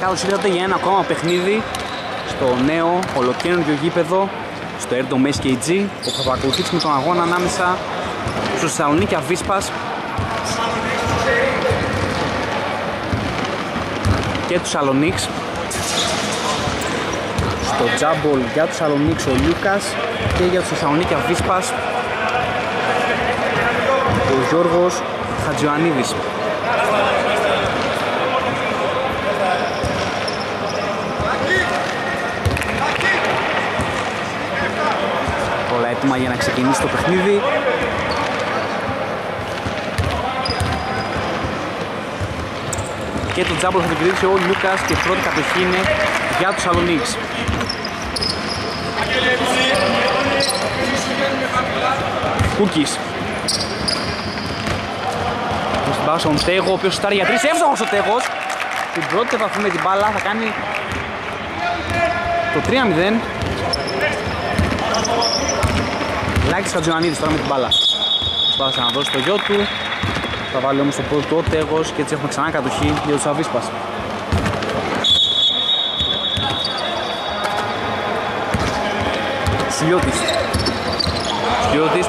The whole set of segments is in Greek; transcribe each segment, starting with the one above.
Καλώς ήρθατε για ένα ακόμα παιχνίδι στο νέο ολοκένουργιο γήπεδο στο Erdo SKG που θα παρακολουθήσουμε τον αγώνα ανάμεσα στο Θεσσαλονίκη Αβίσπας. Και τους Σαλονίξ στο τζάμπολ για τους Σαλονίξ ο Λιούκας και για τους Θεσσαλονίκη Αβίσπας ο Γιώργος Χατζιωαννίδης έτοιμα για να ξεκινήσει το παιχνίδι και το τζάμπολ θα το κερδίσει ο Λούκας και η πρώτη κατοχή είναι για τους Σαλονίξ. Κούκης. Στην μπάλα στον Τέγο, ο οποίος στάρει για τρεις, εύστοχος ο Τέγος. Την πρώτη επαφή με την μπάλα θα κάνει το 3-0. Λάκης Χατζιωαννίδης τώρα με την μπάλα. Προσπάθησε να δώσει το γιο του, θα βάλει όμως το πρώτο του ο Τέγος και έτσι έχουμε ξανά κατοχή για τους Αβίσπας. Σιλιώτης. Σιλιώτης,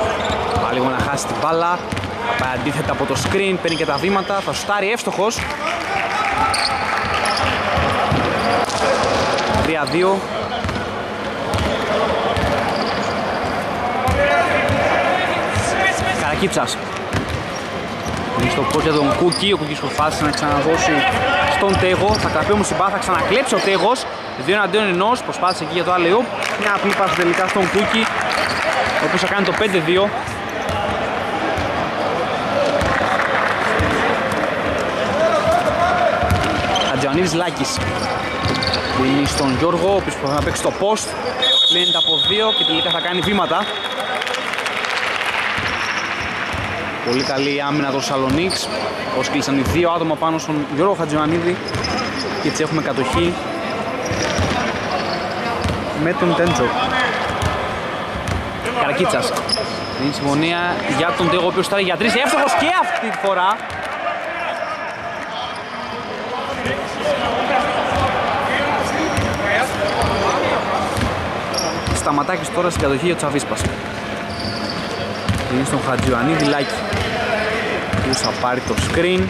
πάλι λίγο να χάσει την μπάλα. Θα πάει αντίθετα από το screen, παίρνει και τα βήματα, θα σουτάρει εύστοχος. 3-2. Καρακίτσας. Είναι στο πόδι τον Κούκι, ο Κούκης προσπάθησε να ξαναδώσει στον Τέγος. Θα κρατεί όμως η μπάλα, θα ξανακλέψει ο Τέγος. Δύο εναντίον ενός, προσπάθησε εκεί για το άλλο. Μια απλή πάση τελικά στον Κούκι, ο οποίος θα κάνει το 5-2. Χατζιανίδης Λάκης. Δίνει στον Γιώργο, ο οποίος προσπαθεί να παίξει το post. Λύνεται από δύο και τελικά θα κάνει βήματα. Πολύ καλή άμυνα των Σαλονίξ. Ως κλείσαν οι δύο άτομα πάνω στον Γιώργο Χατζιωαννίδη. Και έτσι έχουμε κατοχή με τον Τέντζο. Καρακίτσας. Είναι συμφωνία για τον Τέγο, ο οποίος στάρει για τρεις. Εύστοχος και αυτή τη φορά. Σταματάκης τώρα στην κατοχή για τους Αβίσπας. Είναι στον Χατζιωαννίδη Λάκη. Ποιος θα πάρει το screen.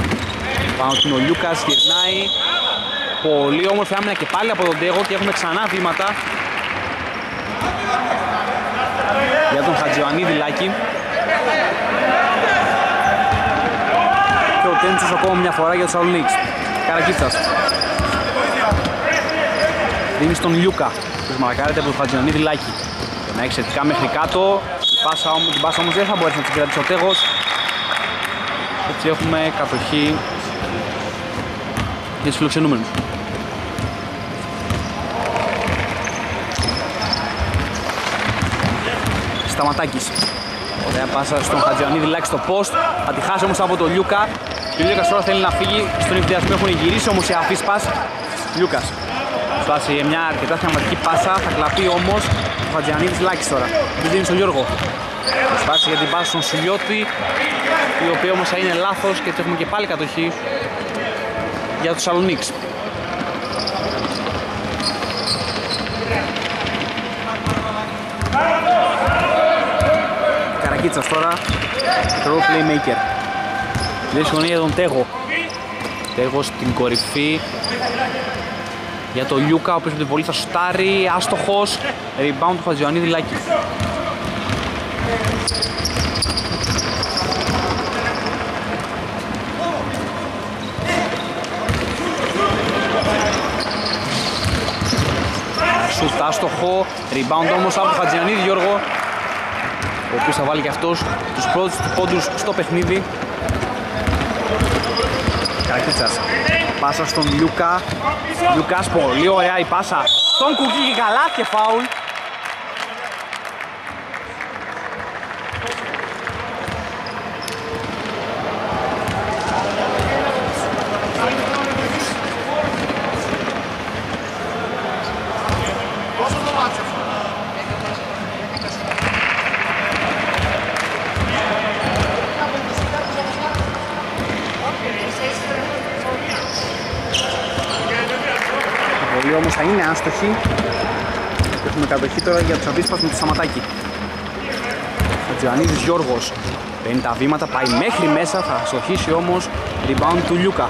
Πάνω του ο Λιούκας, γυρνάει. Πολύ όμορφη άμυνα και πάλι από τον Τέγο και έχουμε ξανά βήματα. Για τον Χατζιωαννίδη Λάκη. Και ο Τέντσος ακόμα μια φορά για τους Αλνίξ. Καρακίτσας. Δίνει στον Λιούκα. Τους μαρκάρεται από τον Χατζιωαννίδη Λάκη. Να έχει σχετικά μέχρι κάτω πάσα, την πάσα όμως δεν θα μπορέσει να την κρατήσει ο Τέγος έτσι έχουμε κατοχή για τους φιλοξενούμενους. Σταματάκης. Ωραία πάσα στον Χατζιανίδη Λάκη στο post. Θα τη χάσει όμως από τον Λιούκα. Και ο Λιούκας τώρα θέλει να φύγει Στον υπηδιασμό έχουν γυρίσει όμως οι αφίσπας Λιούκας. Σπάσει μια αρκετά θεαματική πάσα. Θα κλαπεί όμως ο Χατζιανίδης Λάκης τώρα. Δεν δίνει στον Γιώργο. Προσπάθησε για την πάση στον Σουλιώτη, η οποία όμως θα είναι λάθος και έχουμε και πάλι κατοχή για τους Σαλονίξ. Καρακίτσας τώρα, role playmaker. Δεν συμφωνεί για τον Τέγο. Τέγο στην κορυφή για τον Λιούκα, ο οποίος με την βολή θα σουτάρει, άστοχος, rebound του Χατζιωαννίδη Λάκη. Σουτ άστοχο, rebound όμως από τον Χατζιωαννίδη Γιώργο, ο οποίος θα βάλει και αυτός τους πρώτους πόντους στο παιχνίδι. Καρακίτσας Πάσα στον Λιούκα. Λιούκας πολύ ωραία η πάσα. Στον Κουκί και καλά και φάουλ. Όμως θα είναι άστοχοι. Έχουμε κατοχή τώρα για τους Αβίσπας με το Σαματάκι. Τζιανίδης Γιώργος παίρνει τα βήματα, πάει μέχρι μέσα, θα στοχίσει όμως rebound του Λιούκα.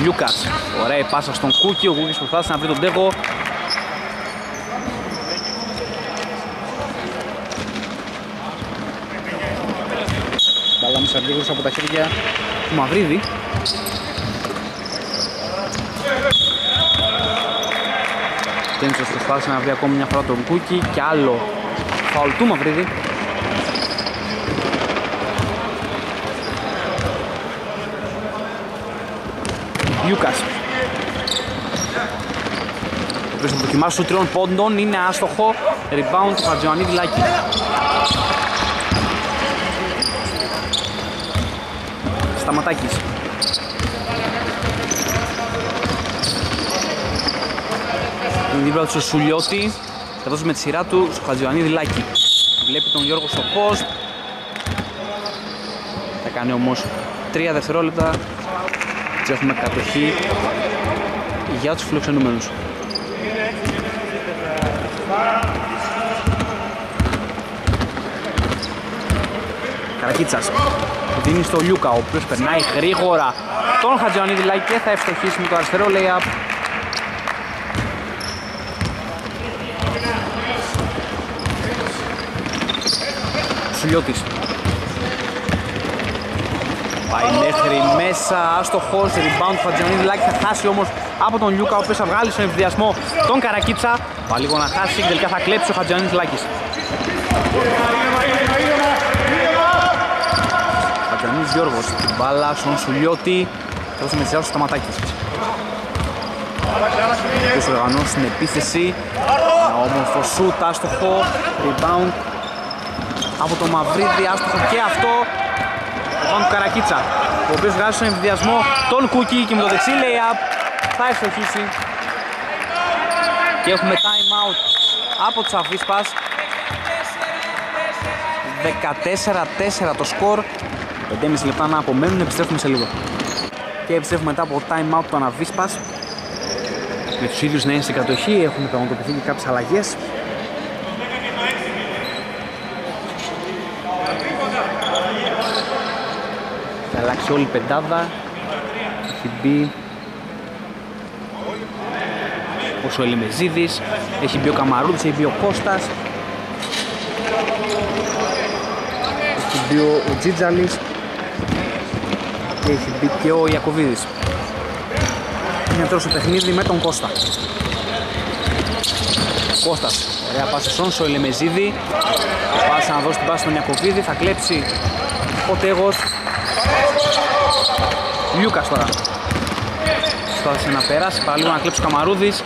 Λιούκας, ωραία η πάσα στον Κούκι, ο Κούκης προσπάθησε να βρει τον Τέγο. Μπάλα μου από τα χέρια του Μαυρίδη. Τέντσος προσπάθησε να βρει ακόμη μια φορά τον Κούκι και άλλο φαουλ του Μαυρίδη. Γιούκας. Ο οποίος θα δοκιμάσει του τριών πόντων, είναι άστοχο. Rebound του Χατζιωαννίδη Λάκη. Σταματάκης. Είναι δίπλα του Σουλιώτη. Θα δώσει με τη σειρά του στο Χατζιωαννίδη Λάκη. Βλέπει τον Γιώργο στο post. Θα κάνει όμως 3 δευτερόλεπτα. Έτσι έχουμε κατοχή για τους φιλοξενούμενους. Καρακίτσας δίνει στο Λιούκα ο οποίος περνάει γρήγορα τον Χατζιωαννίδη Λάκη και θα ευστοχίσει με το αριστερό layup Σουλιώτης Πάει μέχρι μέσα, άστοχος, rebound του Φατζιανίδη Λάκη θα χάσει όμως από τον Λιούκα ο οποίος θα βγάλει στον ευδιασμό τον Καρακίτσα. Πάει λίγο να χάσει και τελικά θα κλέψει ο Φατζιανίδης Λάκης. Φατζιανίδης Γιώργος, την μπάλα στον Σουλιώτη. Δώσει με τη σειρά στο Σταματάκης Ποιος οργανώσει την επίθεση. Ένα όμορφο σούτ, άστοχο, rebound από το Μαυρίδη, άστοχο. Και αυτό πάνω του Καρακίτσα ο οποίος βγάζει στον εμβιδιασμό τον Κούκι και με το δεξί layup θα ευστοχίσει και έχουμε time out από τους Αβίσπας 14-4 το σκορ. 5,5 λεπτά να απομένουν, επιστρέφουμε σε λίγο. Και επιστρέφουμε μετά από time out του Αναβίσπας με τους ίδιους να είναι στην κατοχή έχουν πραγματοποιηθεί και κάποιες αλλαγές αλλάξει όλη η πεντάδα. Έχει μπει ο Ελιμεζίδης έχει μπει ο Καμαρούδης, έχει μπει ο Κώστας. Έχει μπει ο Τζίτζαλης. Και έχει μπει και ο Ιακωβίδης. Είναι τώρα στο παιχνίδι με τον Κώστα. Κώστας, ωραία πάσα στον Σοηλεμεζίδη Πάσα να δώσει την πάση στον Ιακωβίδη, θα κλέψει. Ο Τέγος Λιούκας τώρα. Στάθησε να περάσει, παραλίγο να κλέψει ο Καμαρούδης.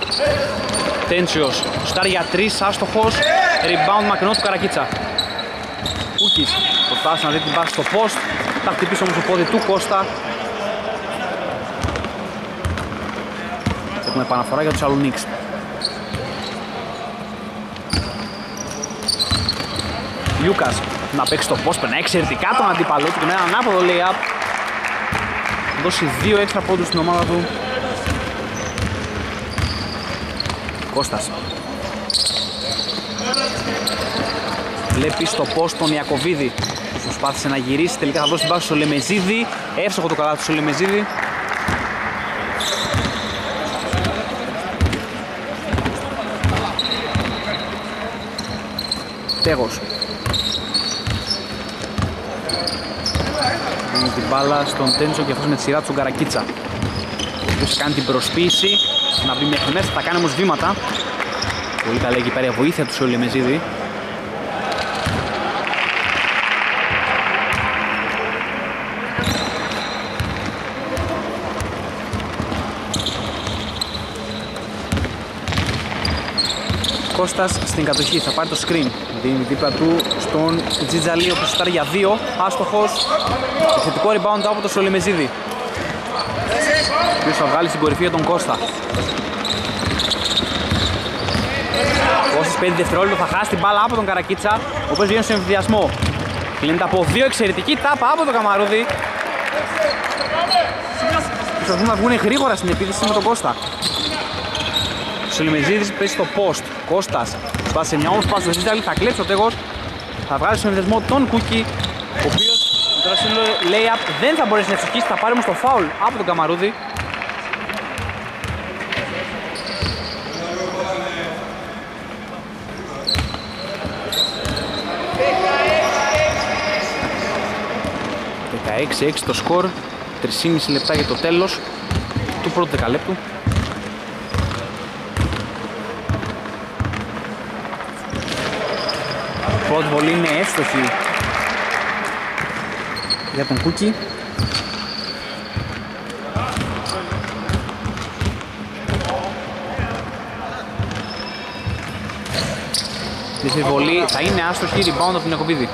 Τέντσιος, στάρει για τρεις, άστοχος. Rebound μακρινός του Καρακίτσα. Κούκης, προσπάθησε να δει την πάση στο post. Θα χτυπήσει όμως το πόδι του Κώστα. Έχουμε επαναφορά για τους Αλουνίξ. Λιούκας να παίξει το post, περνάει εξαιρετικά τον αντίπαλό του και με έναν ανάποδο layup δώσει δύο έξτρα πόντους στην ομάδα του. Κώστας. Βλέπεις στο post τον Ιακωβίδη που προσπάθησε να γυρίσει, τελικά θα δώσει την πάση στο Λεμεζίδη. Εύστοχο το καλάθι στο Λεμεζίδη. Τέγος. την μπάλα στον Τέντσο και αυτός με τη σειρά του στον Καρακίτσα ο οποίος κάνει την προσποίηση να μπει μέχρι μέσα, θα κάνει όμως βήματα. Πολύ καλά εκεί πέρα βοήθεια του Σόλι Μεζίδη Κώστας στην κατοχή, θα πάρει το screen. Δίνει δίπλα του στον Τζιτζαλί που σουτάρει για δύο, άστοχος. Θετικό rebound από το Σολιμεζίδη ποιος θα βγάλει στην κορυφή για τον Κώστα. Κώστας 5 δευτερόλεπτο θα χάσει την μπάλα από τον Καρακίτσα ο οποίος βγαίνει στον εμφυδιασμό. Κλείνεται από δύο εξαιρετική τάπα από τον Καμαρούδη. Προσπαθούν να βγουν γρήγορα στην επίθεση με τον Κώστα. Σολυμεζίδης παίζει στο post. Κώστας σπάσε μια όμως πάση στο Ζήταλη, θα κλέψει ο Τέγος. Θα βγάλει στον ενδεσμό τον Κούκι, ο οποίος τώρα σε lay-up δεν θα μπορέσει να εξοχίσει, θα πάρει όμως το foul από τον Καμαρούδη. ...16-6 το σκορ, 3,5 λεπτά για το τέλος του πρώτου δεκαλέπτου. Πρώτη βολή είναι εύστοχη. Για τον Κούκι. Η βολή θα είναι άστοχη. Rebound από την Εκοπίδη.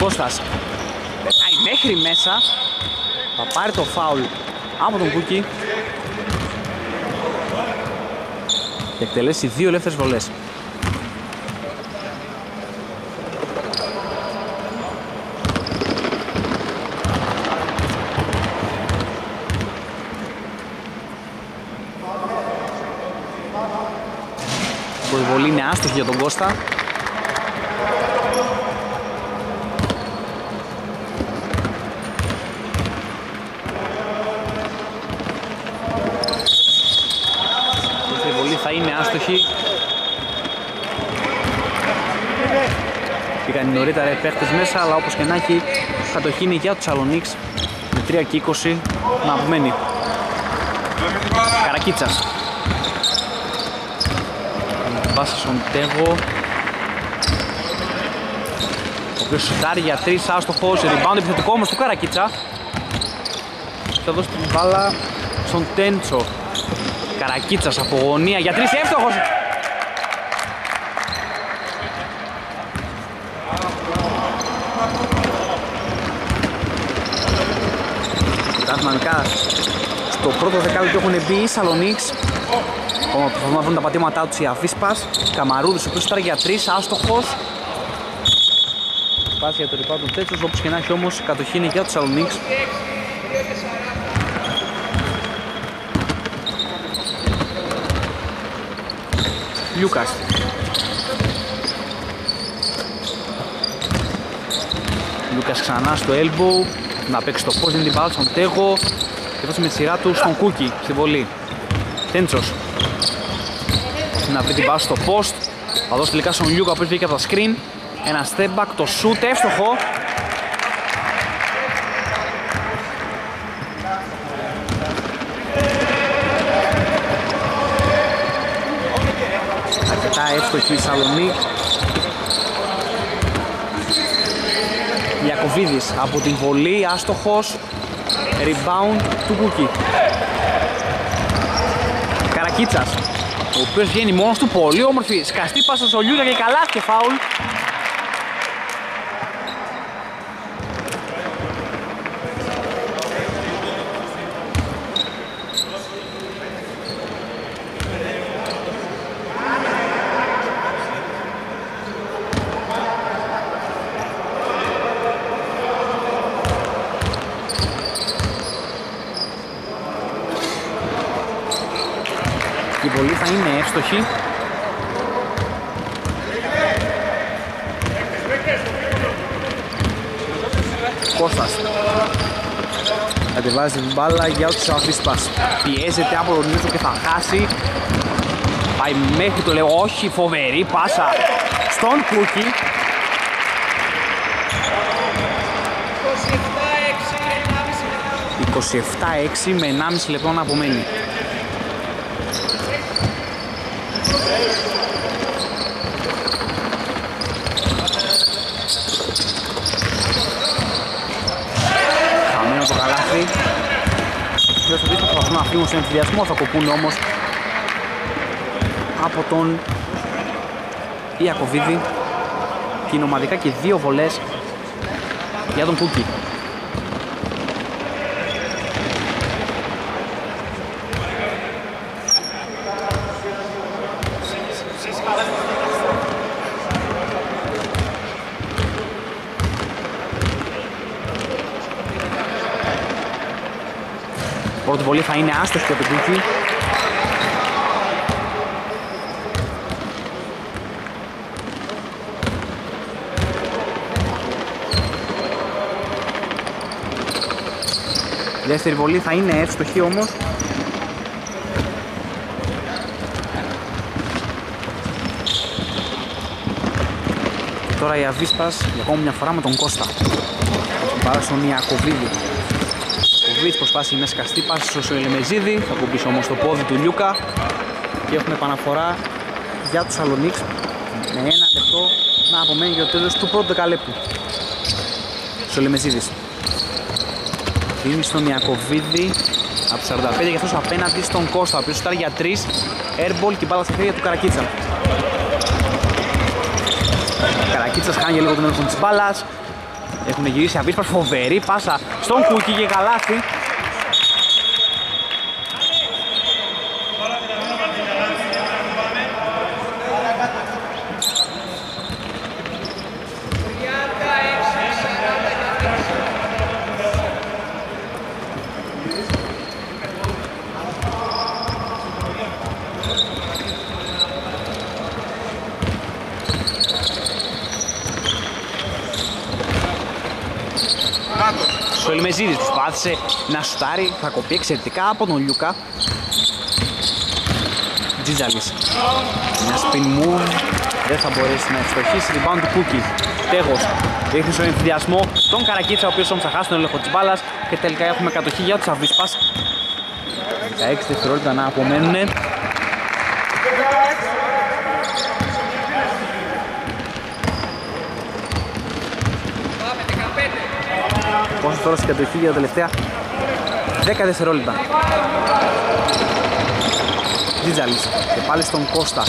Κώστας. Πετάει μέχρι μέσα. Θα πάρει το φάουλ από τον Κούκι και εκτελέσει δύο ελεύθερες βολές. Η βολή είναι άστοχη για τον Κώστα. Παίχτες μέσα, αλλά όπως και να έχει κατοχή είναι για τους Αλονίξ με 3 και 20 να απομένει. Καρακίτσας. Πάσα στον Τέγο. Ο οποίος σουτάρει για 3 άστοχος, rebound επιθετικό όμως του Καρακίτσα. Θα δώσει την μπάλα στον Τέντσο. Καρακίτσας από γωνία για τρεις εύστοχος. Ταθμανικά στο πρώτο δεκάλεπτο έχουν μπει οι Σαλονίξ. Ακόμα προσπαθούν να βρουν τα πατήματά τους οι Αφίσπας Καμαρούδης ο οποίος ήταν για τρεις, άστοχος. Πάση για το ρηπά του Τέτσος όπως και να έχει όμως κατοχή είναι για τους Σαλονίξ. Λιούκας. Λιούκας ξανά στο elbow, να παίξει το πώς, είναι την μπάλα στον Τέγο και δώσει με τη σειρά του στον Κούκι στη βολή. Τέντσος. Να βρει την μπάλα στο post, θα δώσει τελικά στον Λιούκα που βγήκε από τα screen. Ένα step back, το shoot εύστοχο. εύστοχη η Σαλονίκ. Ιακωβίδης από την βολή, άστοχος, rebound του Κούκι. Καρακίτσας, ο οποίος βγαίνει μόνος του, πολύ όμορφη, σκαστή πάσα στο Λιούρα και καλά και φάουλ. εύστοχη. Κώστας. Κατεβάζει την μπάλα για τους αφίσπας. Πιέζεται από τον Νίκο και θα χάσει. Πάει μέχρι το λέω όχι φοβερή πάσα στον Κούκι. 27-6 με 1,5 λεπτό να απομένει. Ποιος θα προσπαθούν να φύγουν στον ενθουσιασμό, θα κοπούν όμως από τον Ιακωβίδη και είναι ομαδικά και δύο βολές για τον Κούκι. Πρώτη βολή θα είναι άστοχη από τον Κούκι. δεύτερη βολή θα είναι εύστοχη όμως. Τώρα η Αβίσπας για ακόμη μια φορά με τον Κώστα. Πάρα στον Ιακωβίδη. Ο Βίτς προσπάσει με σκαστή πάση στο Σοελεμεζίδη, θα κουμπίσει όμως το πόδι του Λιούκα. Και έχουμε επαναφορά για τους Σαλονίξ. Με ένα λεπτό να απομένει για το τέλος του πρώτου δεκαλέπτου. Σοελεμεζίδης. Δίνει στον Ιακωβίδη από τους 45 και αυτός απέναντι στον Κώστα ο οποίος στάρει για 3 airball και μπάλα στα χέρια του Καρακίτσα. Καρακίτσας χάνει λίγο τον έλεγχο της μπάλας. Έχουν γυρίσει απίσπας φοβερή πάσα στον Κούκι και καλάθι προσπάθησε να σουτάρει, θα κοπεί εξαιρετικά από τον Λιούκα. Τζιτζαλής. Μια spin move, δεν θα μπορέσει να ευστοχίσει. Rebound του Κούκι. Τέγος δείχνει στον ενθουσιασμό τον Καρακίτσα, ο οποίος όμως θα χάσει τον έλεγχο της μπάλας και τελικά έχουμε κατοχή για τους Αβίσπας. 16 δευτερόλεπτα να απομένουν. Πόσο τώρα στην κατοχή για τα τελευταία 10 δευτερόλεπτα. Τζιτζαλής και πάλι στον Κώστα.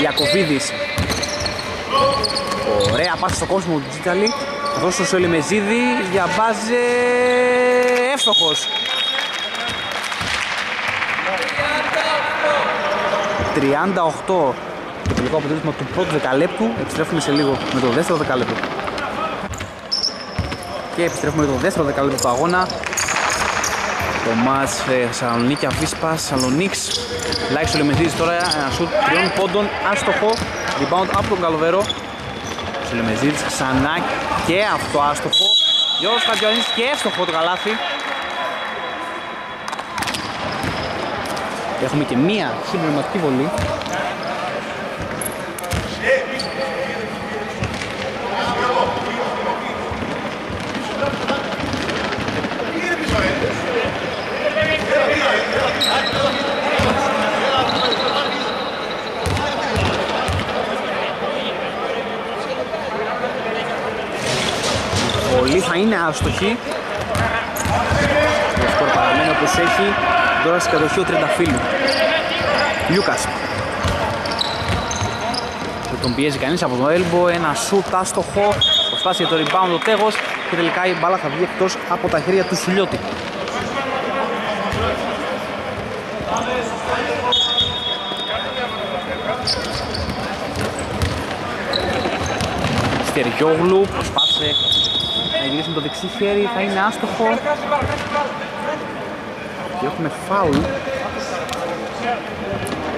Ιακωβίδης. Ωραία πάση στον κόσμο του Τζιτζαλή. Θα δώσει στο Σόλι Μεζίδη. Διαβάζει εύστοχος. 38 το τελικό αποτέλεσμα του πρώτου δεκαλέπτου. Επιστρέφουμε σε λίγο με το δεύτερο δεκαλέπτο και επιστρέφουμε το δεύτερο δεκαλέπτο του αγώνα. Το μάτς ε, Θεσσαλονίκη Αβίσπα Σαλονίξ Λάξο Λεμεζίδης τώρα ένα σουτ τριών πόντων άστοχο. Rebound από τον Καλοβέρο. Σολεμεζίδης ξανά και αυτό άστοχο. Γιώργος Χατζιανής και εύστοχο το καλάθι. Έχουμε και μία συμπληρωματική βολή Πολύ θα είναι άστοχη. Το σκορ παραμένει όπως έχει. Τώρα στην κατοχή ο Τριανταφύλου. Λιούκας. Δεν τον πιέζει κανείς από το έλμπο. Ένα σουτ άστοχο. Προσπάθησε το rebound ο Τέγος και τελικά η μπάλα θα βγει εκτός από τα χέρια του Σουλιώτη. Στεριόγλου προσπάθησε να γυρίσει με το δεξί χέρι, θα είναι άστοχο. Και έχουμε φάουλ.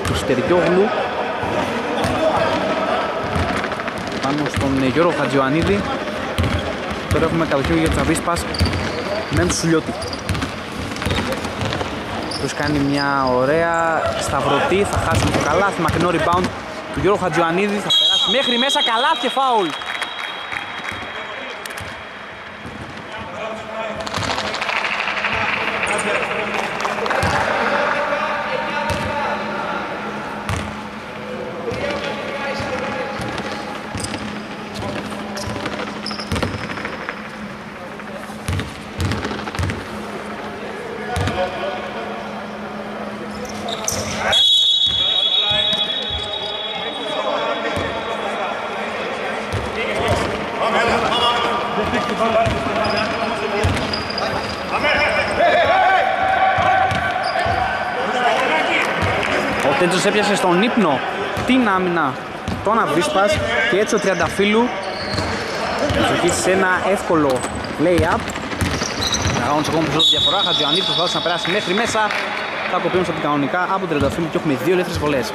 Του Στεριόγλου. Πάνω στον Γιώργο Χατζιωαννίδη τώρα έχουμε κατοχή για τους Αβίσπας με τον Σουλιώτη. Τους κάνει μια ωραία σταυρωτή, θα χάσει το καλάθι, μακρινό rebound του Γιώργου Χατζιωαννίδη, θα περάσει μέχρι μέσα, καλάθι και φάουλ. Τέντζος έπιασε στον ύπνο την άμυνα τον Αβίσπας και έτσι ο Τριανταφύλου θα σε ένα εύκολο lay-up μεγαλώνει ακόμα περισσότερο διαφορά. Χατζιανίδη προσπάθησε να περάσει μέχρι μέσα. Θα κοπεί από την κανονικά από την Τρενταφύλλου και έχουμε δύο ελεύθερες βολές.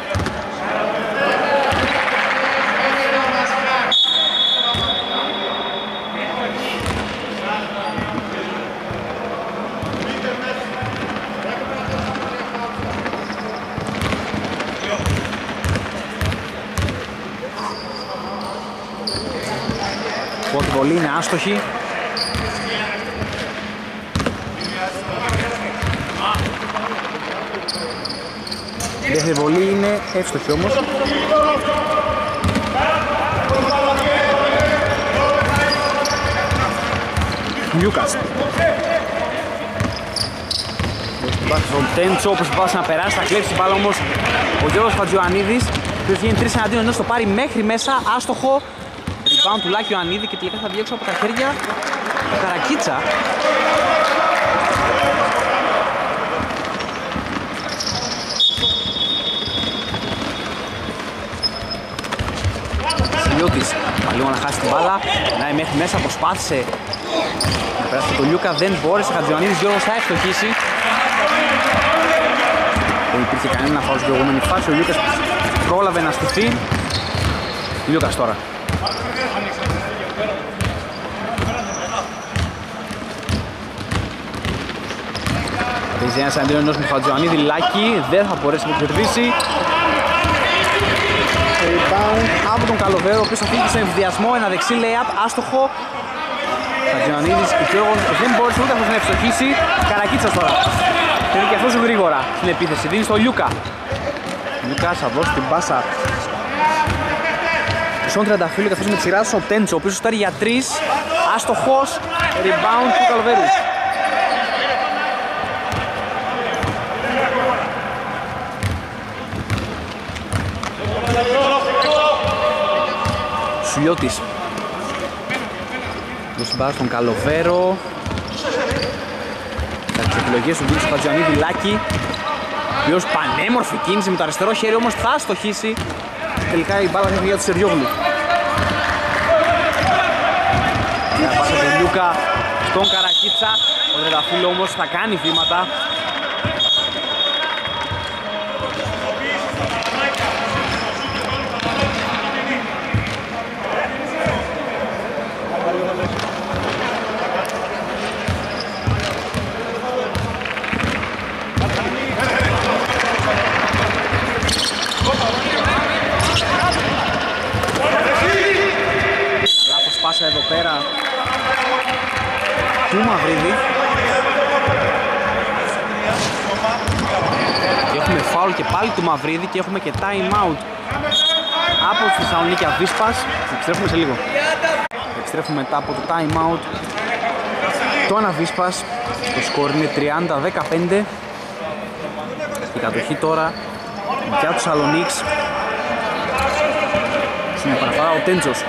Βολή είναι άστοχη. Η δεύτερη βολή είναι εύστοχη όμως. Λιούκας. Στον Τέντσο όπως προσπάθησε να περάσει, θα κλέψει μπάλα όμως ο Γιώργος Φατζιωαννίδης που βγαίνει 3 εναντίον ενώ στο πάρει μέχρι μέσα, άστοχο rebound του Λάκη Ιωαννίδη και τελικά θα βγει από τα χέρια. Του Καρακίτσα. Σιλιώτης, λίγο να χάσει την μπάλα, να μέχρι μέσα, προσπάθησε. Να περάσει το Λιούκα, δεν μπόρεσε, Χατζιωαννίδης Γιώργος θα ευστοχίσει δεν υπήρχε κανένα φάουλ στην προηγούμενη φάση, ο Λιούκας πρόλαβε να στηθεί. Λιούκας τώρα Παίζει ένας αντίον ενός Μουχατζοανίδη, Λάκη, δεν θα μπορέσει να κερδίσει. Rebound από τον Καλοβέρο, ο οποίος θα φύγει σε εμβδιασμό, ένα δεξί layup, άστοχο. Χατζιανίδης, ο Γιώργος δεν μπόρεσε ούτε αυτός να ευστοχίσει. Καρακίτσας τώρα. Θέλει και αυτός γρήγορα στην επίθεση, δίνει στο Λιούκα. Λιούκας θα δώσει την πάσα στον Τριανταφύλλο καθώς με τη σειρά ο Τέντσο, ο οποίος στάρει για 3. Άστοχος, rebound του Καλοβέρου. Σουλιώτης Δώσει μπάρα στον Καλοβέρο. Θα τις επιλογές του Βίλης Πατζιανίδη Λάκη ο οποίος πανέμορφη κίνηση με το αριστερό χέρι όμως θα στοχίσει. Τελικά η μπάλα είναι για του Σεριόγλου. Μια πάσα του Λιούκα στον Καρακίτσα. Ο Δρεδαφύλλο όμως θα κάνει βήματα Μαυρίδη. Και έχουμε φάουλ και πάλι του Μαυρίδη και έχουμε και time out από τη Θεσσαλονίκη Αβίσπας. Επιστρέφουμε σε λίγο. Επιστρέφουμε μετά από το time out το Αναβίσπας. Το σκορ είναι 30-15. Η κατοχή τώρα για τους Σαλονίξ. Στην παραφορά ο Τέντζος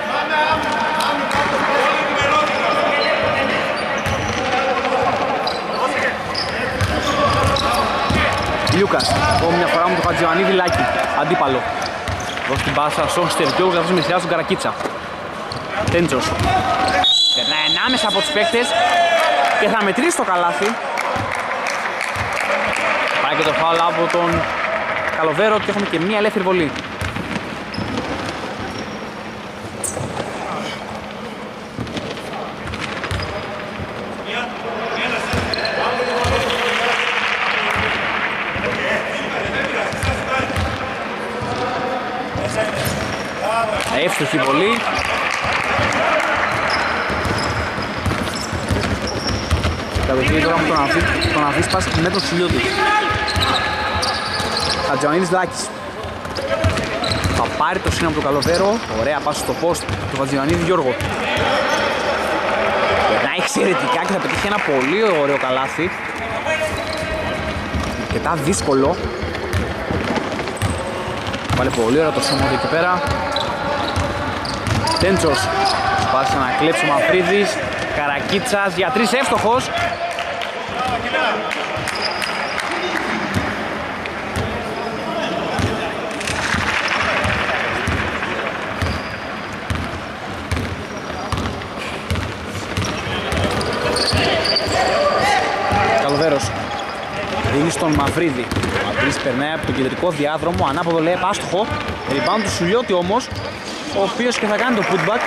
Λιούκας. Ακόμη μια φορά με το Χατζιωαννίδη Λάκη. Αντίπαλο. Δώσει την πάσα στον Στερκιόγλου καθώς με σειρά στον Καρακίτσα. Τέντσος. Περνάει ανάμεσα από τους παίκτες και θα μετρήσει το καλάθι. Πάει και το φάουλ από τον Καλοβέρο και έχουμε και μια ελεύθερη βολή. Εύστοχη βολή. Κατοχή τώρα με τον, Αφή, τον Αφίσπας με τον Σιλιώτη. Χατζανίδης Λάκης. Θα πάρει το σύνολο από το Καλοβέρο. Ωραία πάση στο post του Χατζιανίδη Γιώργο. Περνάει εξαιρετικά και θα πετύχει ένα πολύ ωραίο καλάθι. Αρκετά δύσκολο. Βάλε πολύ ωραίο το σώμα εκεί πέρα. Τέντσος Πάτησε να κλέψει ο Μαφρίδης Καρακίτσας για τρεις εύστοχος. Στον Μαυρίδη. Ο Μαυρίδης περνάει από τον κεντρικό διάδρομο, ανάποδο λέει άστοχο. Rebound του Σουλιώτη όμως, ο οποίος και θα κάνει το putback.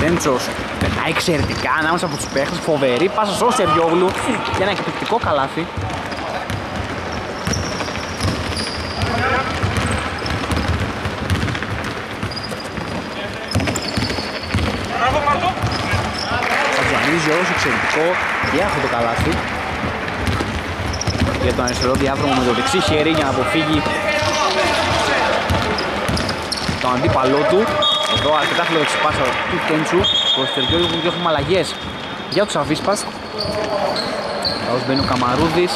Τέντσος περνάει εξαιρετικά ανάμεσα από τους παίχτες, φοβερή πάσα στο Σεριόγλου για ένα εκπληκτικό καλάθι. Σαντζανίζη όλος εξαιρετικό. Και αυτό το καλάθι. Για τον αριστερό διάδρομο με το δεξί χέρι για να αποφύγει τον αντίπαλό του. Εδώ αρκετά φιλοδοξή πάσα του Τέντσου προς Τεριόλου που έχουμε αλλαγές. Για τους Αβίσπας. Λαός μπαίνει ο Καμαρούδης.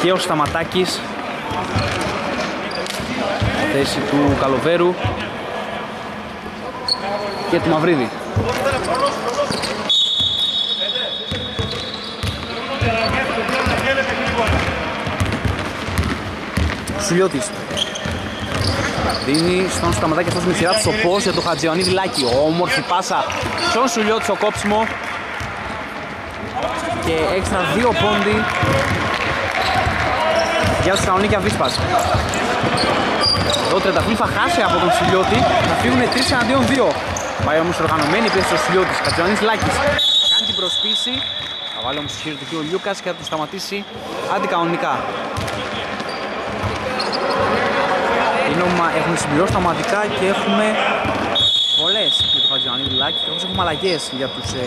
Και ο Σταματάκης. Θέση του Καλοβέρου. Και του Μαυρίδη Σουλιώτης Δίνει στον Σταματάκη αυτός με σειρά του στο πώς για το Χατζιονίδη Λάκη. Όμορφη πάσα στον Σουλιώτη στο κόψιμο. Και έξτρα δύο πόντι για τους Κανονίκια Βίσπας. Ο Τρενταφύλ θα χάσει από τον Σουλιώτη. Θα φύγουν 3 εναντίον 2. Πάει όμως οργανωμένη πίεση στο Σουλιώτης. Χατζιονίδης Λάκης. Κάνει την προσποίηση. Θα βάλει όμως το χέρι του ο Λιούκας και θα τον σταματήσει αντικανονικά. Έχουν συμπληρώσει τα μαθητικά και έχουμε πολλές για το Χατζιανίδη Λάκη και όπως έχουμε αλλαγές για τους ε,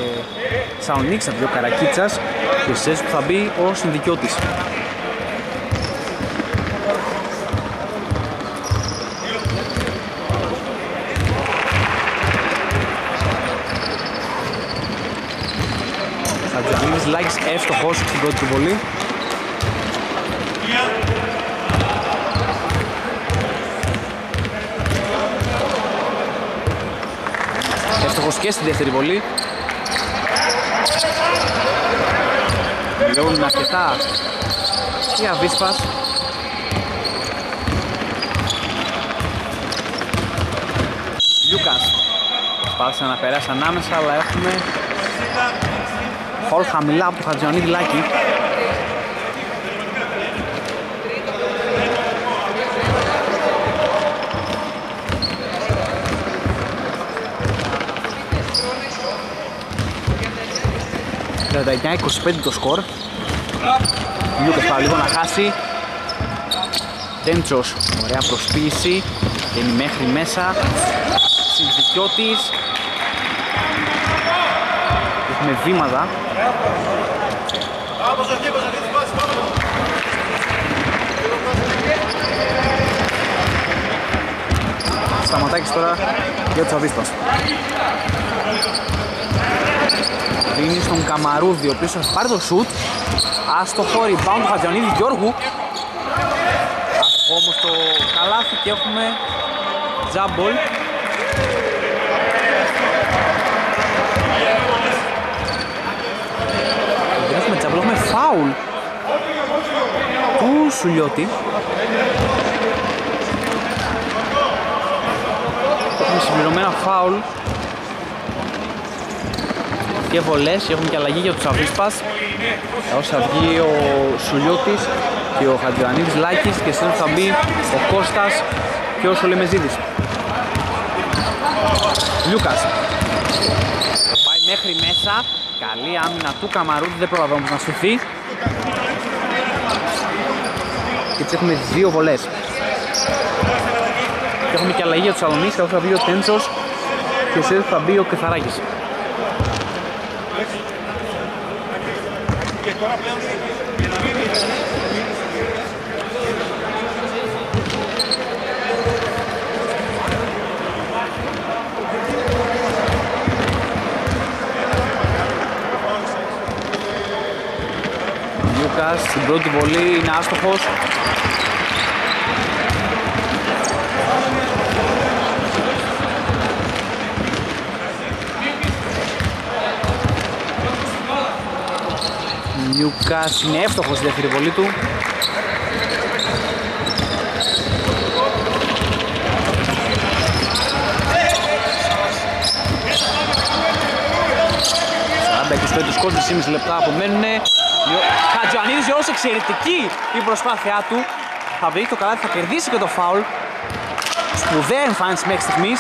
Σαονίξ από το Καρακίτσας και στις που θα μπει ο συνδικιώτης. Χατζιανίδης Λάκης εύστοχος στην πρώτη του βολή. Και στη δεύτερη βολή. Μιλώνουν αρκετά και αβίσπας. Λιούκας. Πάτησε να περάσει ανάμεσα, αλλά έχουμε φόλ χαμηλά από το Χατζιονίδη Λάκη. Λιούκας 25 το σκορ. Λιούκας πάει λίγο να χάσει. Τέντσος, ωραία προσποίηση. Βγαίνει μέχρι μέσα. Συνδικιώτης. Έχουμε βήματα. Σταματάκης τώρα για τους Αβίσπας δίνει στον Καμαρούδη, ο οποίος θα πάρει το σουτ. Άστοχο rebound του Χατζιανίδη Γιώργου. Άστοχο όμως το καλάθι και έχουμε τζάμπολ. Δεν έχουμε τζάμπολ, έχουμε φάουλ του Σουλιώτη. Έχουμε συμπληρωμένα φάουλ και βολές έχουμε και αλλαγή για τους Αβίσπας έως θα βγει ο Σουλιώτης και ο Χατζιανίδης Λάκης και στην θα μπει ο Κώστας και ο Σολεμεζίδης. Λούκας πάει μέχρι μέσα. Καλή άμυνα του Καμαρούδη δεν πρόλαβε όμως να σωθεί. Και έτσι έχουμε δύο βολές. Και έχουμε και αλλαγή για τους Σαλονίκης καθώς θα μπει ο Τέντσος και σε θα μπει ο Κεθαράκης τώρα πλέον Λούκας στην πρώτη βολή είναι άστοχος Λιούκας είναι εύστοχος στη δεύτερη βολή του. και στο έτος κόντρες, ήμιση λεπτά απομένουν. Χατζιωαννίδης Γιώργος εξαιρετική η προσπάθειά του. Θα βρει το καλάθι, θα κερδίσει και το φάουλ. Σπουδαία εμφάνιση μέχρι στιγμής.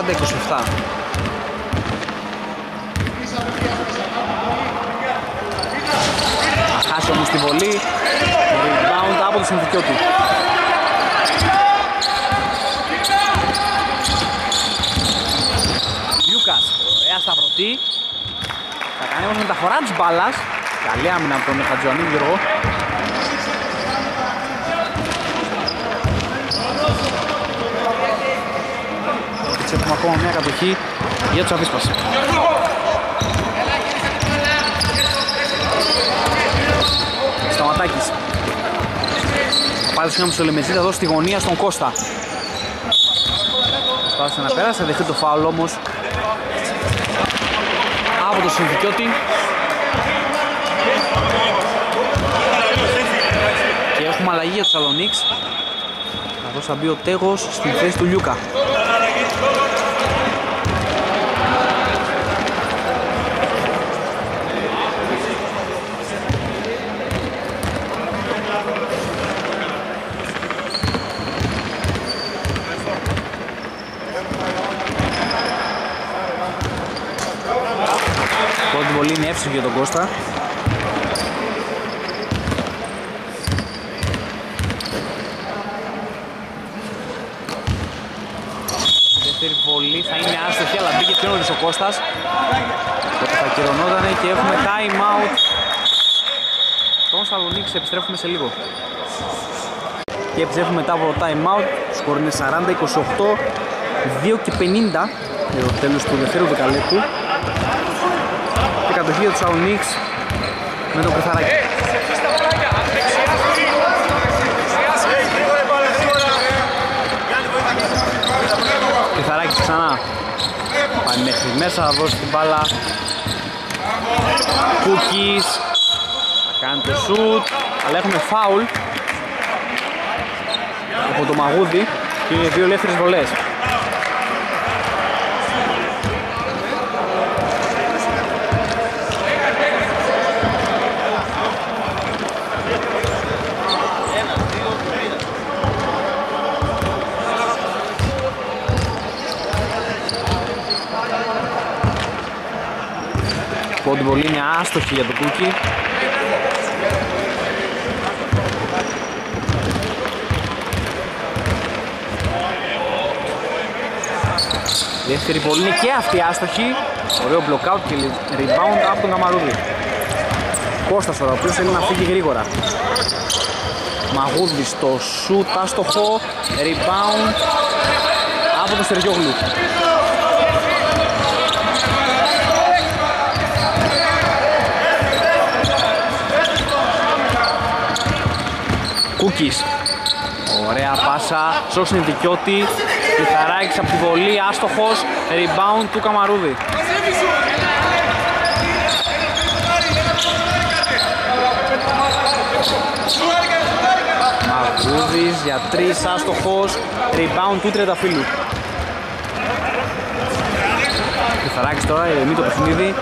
Σαράντα 27. χάσει όμως τη βολή. Rebound από το συνδικιό του. Λιούκας, ωραία σταυρωτή. Θα κάνει όμως μεταφορά της μπάλας. Καλή άμυνα από τον Χατζιονίδη Γιώργο. Ακόμα μια κατοχή για τους Αβίσπας. Σταματάκης. Πάλι συγγνώμη στο Λεμεζί, θα δώσει τη γωνία στον Κώστα. Σπάσε να πέρασε, δεχτεί το φάουλ όμως από το συνδικιώτη. Και έχουμε αλλαγή για τους Σαλονίξ. Καθώς θα μπει ο Τέγος στην θέση του Λιούκα. Πολύ είναι εύστοχη για τον Κώστα. δεύτερη βολή θα είναι άστοχη αλλά μπήκε πιο νωρίς ο Κώστας. Οπότε θα κυρωνόταν και έχουμε time out. Τον Σαλονίκης επιστρέφουμε σε λίγο. Και επιστρέφουμε μετά από το time out. Σκορ είναι 40-28. 2 και 50 για το τέλος του δεύτερου δεκαλέπτου κατοχή του Σαουνίξ με το κρυθαράκι. Κρυθαράκης ξανά. Πάει μέχρι μέσα, θα δώσει την μπάλα. Κούκκις. Θα κάνει το σουτ. Αλλά έχουμε φάουλ. Από το Μαγούδι και είναι δύο ελεύθερες βολές. Πόντι βολή είναι άστοχη για το Κούκι. Δεύτερη βολή είναι και αυτή άστοχη. Ωραίο blockout και rebound από τον Καμαρούδη. Κώστας τώρα, ο οποίος θέλει να φύγει γρήγορα. Μαγούδης στο σουτ άστοχο. Rebound από τον Στεριόγλου. Κούκης Ωραία πάσα στο Συνδικιώτη Πιθαράκης από τη βολή, άστοχος. Rebound του Καμαρούδη. Μαγούδης για τρεις άστοχος. Rebound του Τρεταφύλου Πιθαράκης τώρα, ηρεμεί το παιχνίδι.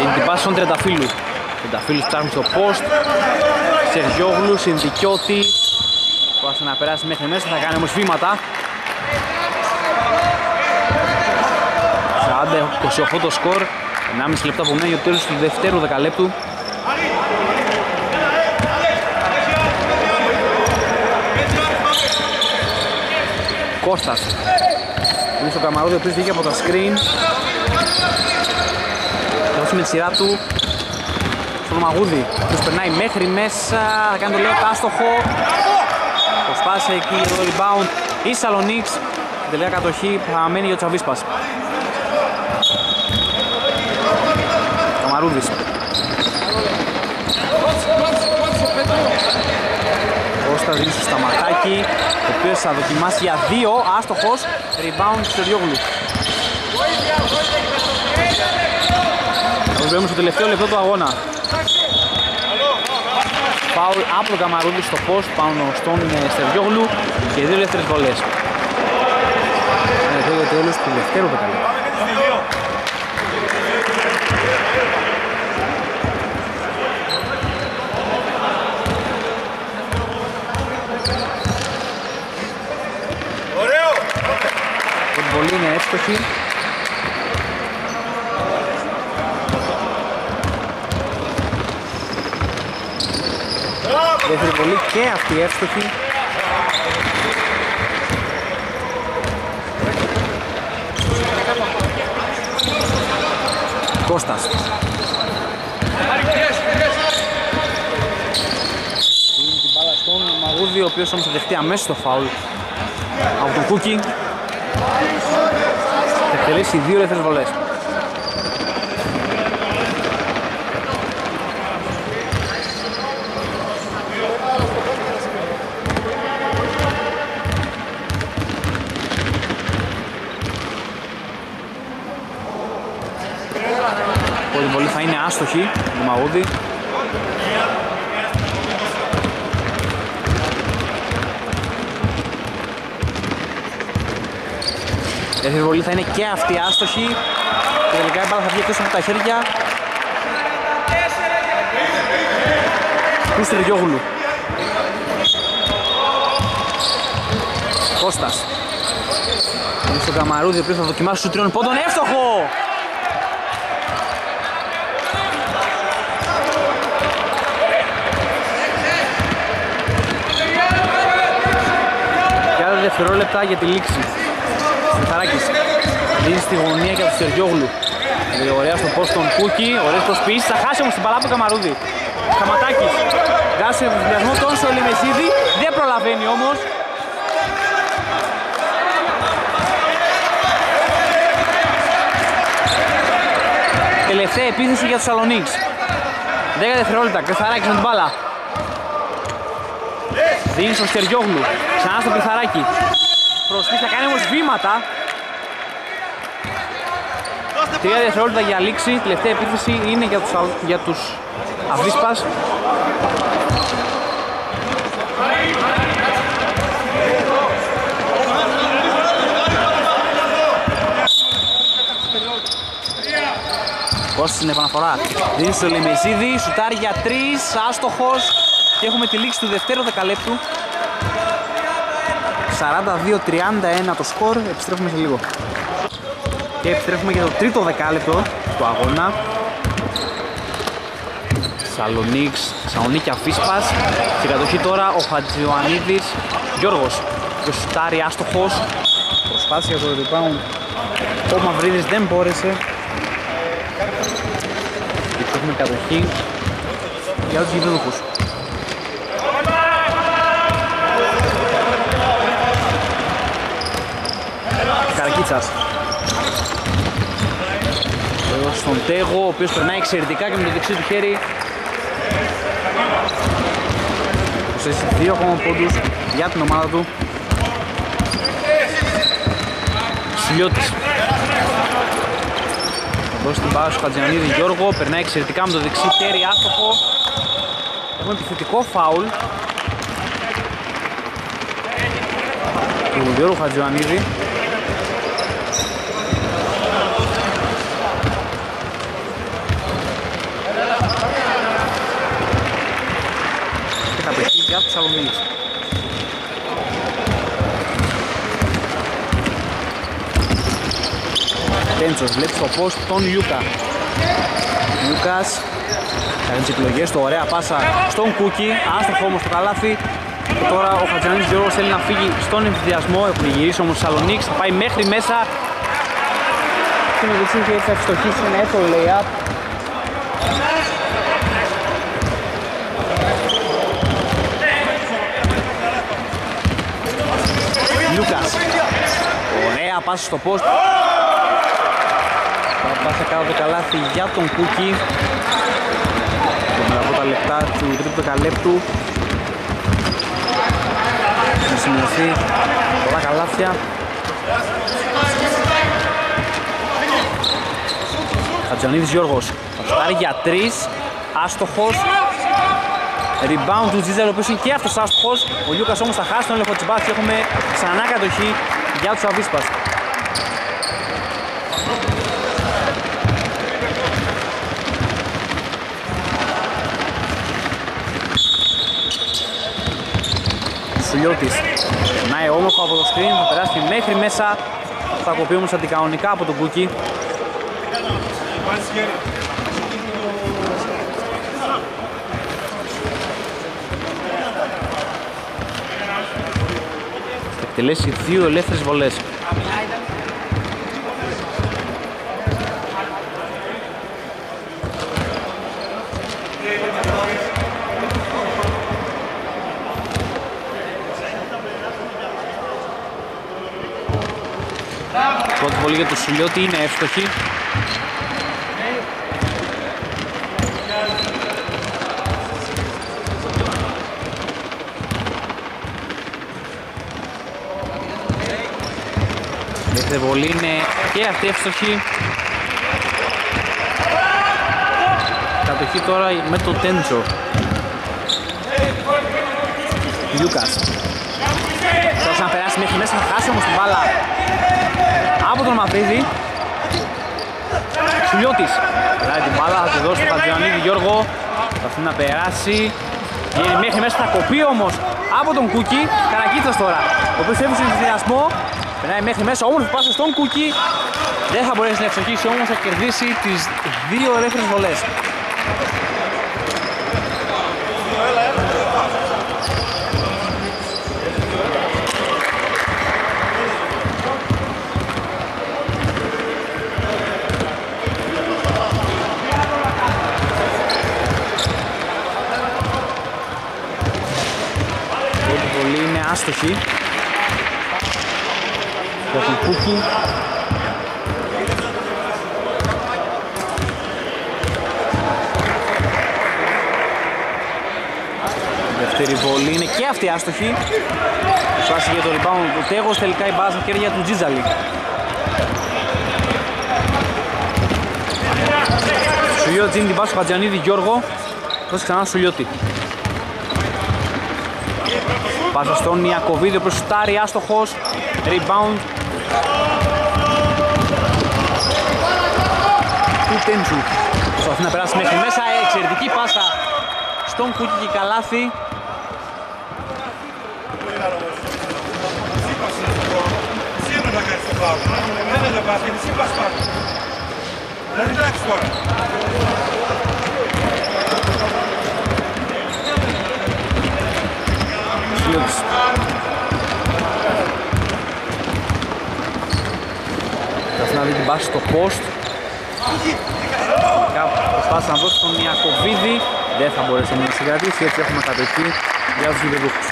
Είναι την πάση στον Τρεταφύλου Τενταφύλους ψάχνουν στο post. Σεργιόγλου, Συνδικιώτη. Πάσε να περάσει μέχρι μέσα, θα κάνει όμως βήματα. 40-28 το σκορ. 1,5 λεπτό από για το τέλος του δευτέρου δεκαλέπτου. Κώστας. Είναι στο Καμαρόδι ο οποίος βγήκε από τα screen. Θα με τη σειρά του στον Μαγούδη τους περνάει μέχρι μέσα θα κάνει το λέω άστοχο. Προσπάσε εκεί το rebound η Σαλονίξ τελεία κατοχή παραμένει για ο Τσαβίσπας Καμαρούδης Κώστα δίνει στο σταματάκι ο οποίος θα δοκιμάσει για δύο άστοχος rebound στο Διόγλου Προσβαίνουμε στο τελευταίο λεπτό του αγώνα. Φάουλ από τον Καμαρούδη στο post πάνω στον ε, Στεριόγλου και δύο ελεύθερες βολές. Εδώ το τέλος του δεύτερου πεταλέπτου. βολή είναι εύστοχη. Δεύτερη βολή και αυτή εύστοχη. Κώστας. Δίνει την μπάλα στον Μαγούδη, ο οποίος όμως θα δεχτεί αμέσως το φάουλ από τον Κούκι. Θα εκτελέσει δύο ελεύθερες βολές. Είναι άστοχη του Μαγούδη. Η βολή θα είναι και αυτή άστοχη και τελικά η μπάλα θα βγει εκτός από τα χέρια του Στυριόγλου. Κώστας. Είναι στον Καμαρούδη, ο οποίος θα δοκιμάσει σου τριών πόντων. Εύστοχο! Δευτερόλεπτα για τη λήξη. Στεφαράκης δίνει στη γωνία για τον Σεργιόγλου. Πολύ ωραία στο post τον Κούκι, ωραίες προσποιήσεις, θα χάσει όμως την παλά του Καμαρούδη. Καματάκης, βγάζει τον ενθουσιασμό τον Σολιμεσίδη, δεν προλαβαίνει όμως. Τελευταία επίθεση για τους Σαλονίξ. 10 δευτερόλεπτα, Κρυθαράκης με την μπάλα. Δίνει στον Στεριόγλου, ξανά στο Κρυθαράκη. Προσπίς θα κάνει όμως βήματα. Τρία δευτερόλεπτα για λήξη, τελευταία επίθεση είναι για τους, για τους Αβίσπας. Κώστας στην επαναφορά. Δίνει στο Λεμεζίδη, σουτάρει για τρεις, άστοχος και έχουμε τη λήξη του δευτέρου δεκαλέπτου. 42-31 το σκορ, επιστρέφουμε σε λίγο. Και επιστρέφουμε για το τρίτο δεκάλεπτο του αγώνα. Σαλονίξ, Σαλονίκη Αφίσπας. Στην κατοχή τώρα ο Χατζιωαννίδης Γιώργος. Και σουτάρει άστοχος. Προσπάθησε για το rebound. Ο Μαυρίδης δεν μπόρεσε. Και έχουμε κατοχή για τους γηπεδούχους. Καρακίτσας στον Τέγο, ο οποίος περνάει εξαιρετικά και με το δεξί του χέρι. Προσθέσει δύο ακόμα πόντους για την ομάδα του. Σιλιώτης δώσει την μπάλα στο Χατζιανίδη Γιώργο, περνάει εξαιρετικά με το δεξί χέρι, άστοχο. Έχουμε επιθετικό φάουλ. Του Γιώργου Χατζιανίδη για τους Σαλονίκης. Τέντσος βλέπει στο post τον Λιούκα. Λιούκας κάνει τις επιλογές του, ωραία πάσα στον Κούκι, άστοχο όμως το καλάθι. Και τώρα ο Χατζανίδης Γιώργος θέλει να φύγει στον εμφυδιασμό, έχουν γυρίσει όμως Σαλονίκης, θα πάει μέχρι μέσα. Και με δεξί και θα ευστοχίσει ένα εύκολο lay-up Λούκας. Ωραία πάσα στο post. Πάσα κάτω το καλάθι για τον Κούκι. Και μετά από τα λεπτά του τρίτου δεκαλέπτου θα σημειωθεί πολλά καλάθια. Χατζιανίδης Γιώργος. Θα στάρει για τρεις. Άστοχος. Rebound του Τζίζελ, ο οποίος είναι και αυτός άστοχος. Ο Λιούκας όμως θα χάσει τον έλεγχο της μπάσης και έχουμε ξανά κατοχή για τους Αβίσπας. Σουλιώτης περνάει όμορφα από το screen, θα περάσει μέχρι μέσα θα κοπεί όμως αντικανονικά από τον Κούκι εκτελέσει δύο ελεύθερες βολές. Πρώτη βολή για το Σουλιώτη είναι εύστοχη. Δεύτερη βολή είναι και αυτή εύστοχη. Κατοχή τώρα με το Τέντσο. Λιούκας. Τώρα να περάσει μέχρι μέσα, θα χάσει όμως την μπάλα από τον Μαυρίδη. Σουλιώτης. Περάει την μπάλα, θα τη δώσει στον Χατζιανίδη Γιώργο. Θα να περάσει. Γίνει μέχρι μέσα, θα κοπεί όμως από τον Κούκι. Καρακίτσας τώρα, ο οποίος έφυγε συνδυασμό Περνάει μέχρι μέσα, όμορφη πάσα στον Κούκι. Δεν θα μπορέσει να εξοχίσει όμως, θα κερδίσει τις δύο ελεύθερες βολές. Άστοχη για τον Κούκι. δεύτερη βολή είναι και αυτή άστοχη. Σπάσει για το rebound του Τέγος, τελικά η μπάζα χέρια του Τζίζαλη. Σουλιώτη είναι την πάση του Χατζιανίδη Γιώργο. Δώσει ξανά Σουλιώτη. Πάσα στον Ιακωβίδη, ο οποίος σουτάρει άστοχος. Rebound. Του Τέντζου. Προσπαθεί να περάσει μέχρι μέσα. Εξαιρετική πάσα στον Κούκι και καλάθι. Φιλιώτης. Πάση στο post. Προσπάθησε να δώσει τον Ιακωβίδη. Δεν θα μπορέσει να συγκρατήσει, έτσι έχουμε κατοχή για τους γηπεδούχους.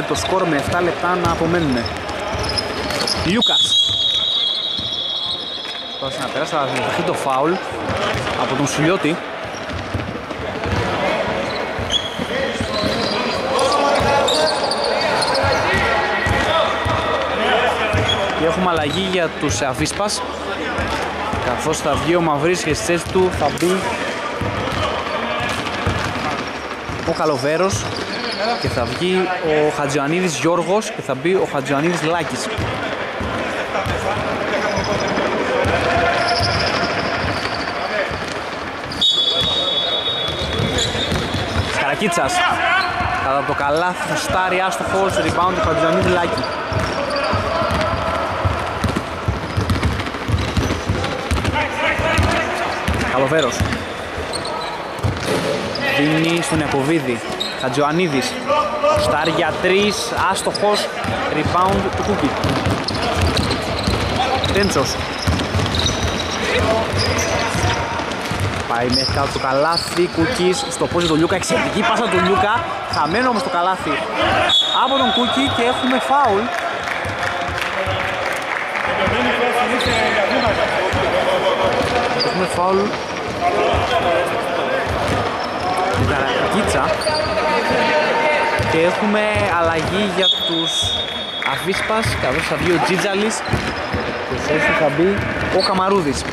48-35 το σκορ με 7 λεπτά να απομένουν. Λιούκας. Προσπάθησε να περάσει, αλλά θα το φάουλ από τον Σουλιώτη. Αλλαγή για τους Αβίσπας καθώς θα βγει ο Μαυρής και στη θέση του θα μπει ο Καλοβέρος και θα βγει ο Χατζιανίδης Γιώργος και θα μπει ο Χατζιανίδης Λάκης. Σκαρακίτσας κατά το καλάθι θα στάρει άστοχος rebound του Χατζιανίδη Λάκη. Καλοβέρος δίνει στον Ιακωβίδη. Χατζοανίδης Στάρ για 3, άστοχος. Rebound του Κούκι Τέντσος. Πάει μέχρι κάτω το καλάθι. Κούκις στο πόζι του Λιούκα. Εξαιρετική πάσα του Λιούκα. Χαμένο όμως το καλάθι. Από τον Κούκι και έχουμε φάουλ Έχουμε φάουλ Καρακίτσα Και έχουμε αλλαγή για τους Αφίσπας, καθώς θα βγει ο Τζίτζαλης και σε θα μπει ο Καμαρούδης.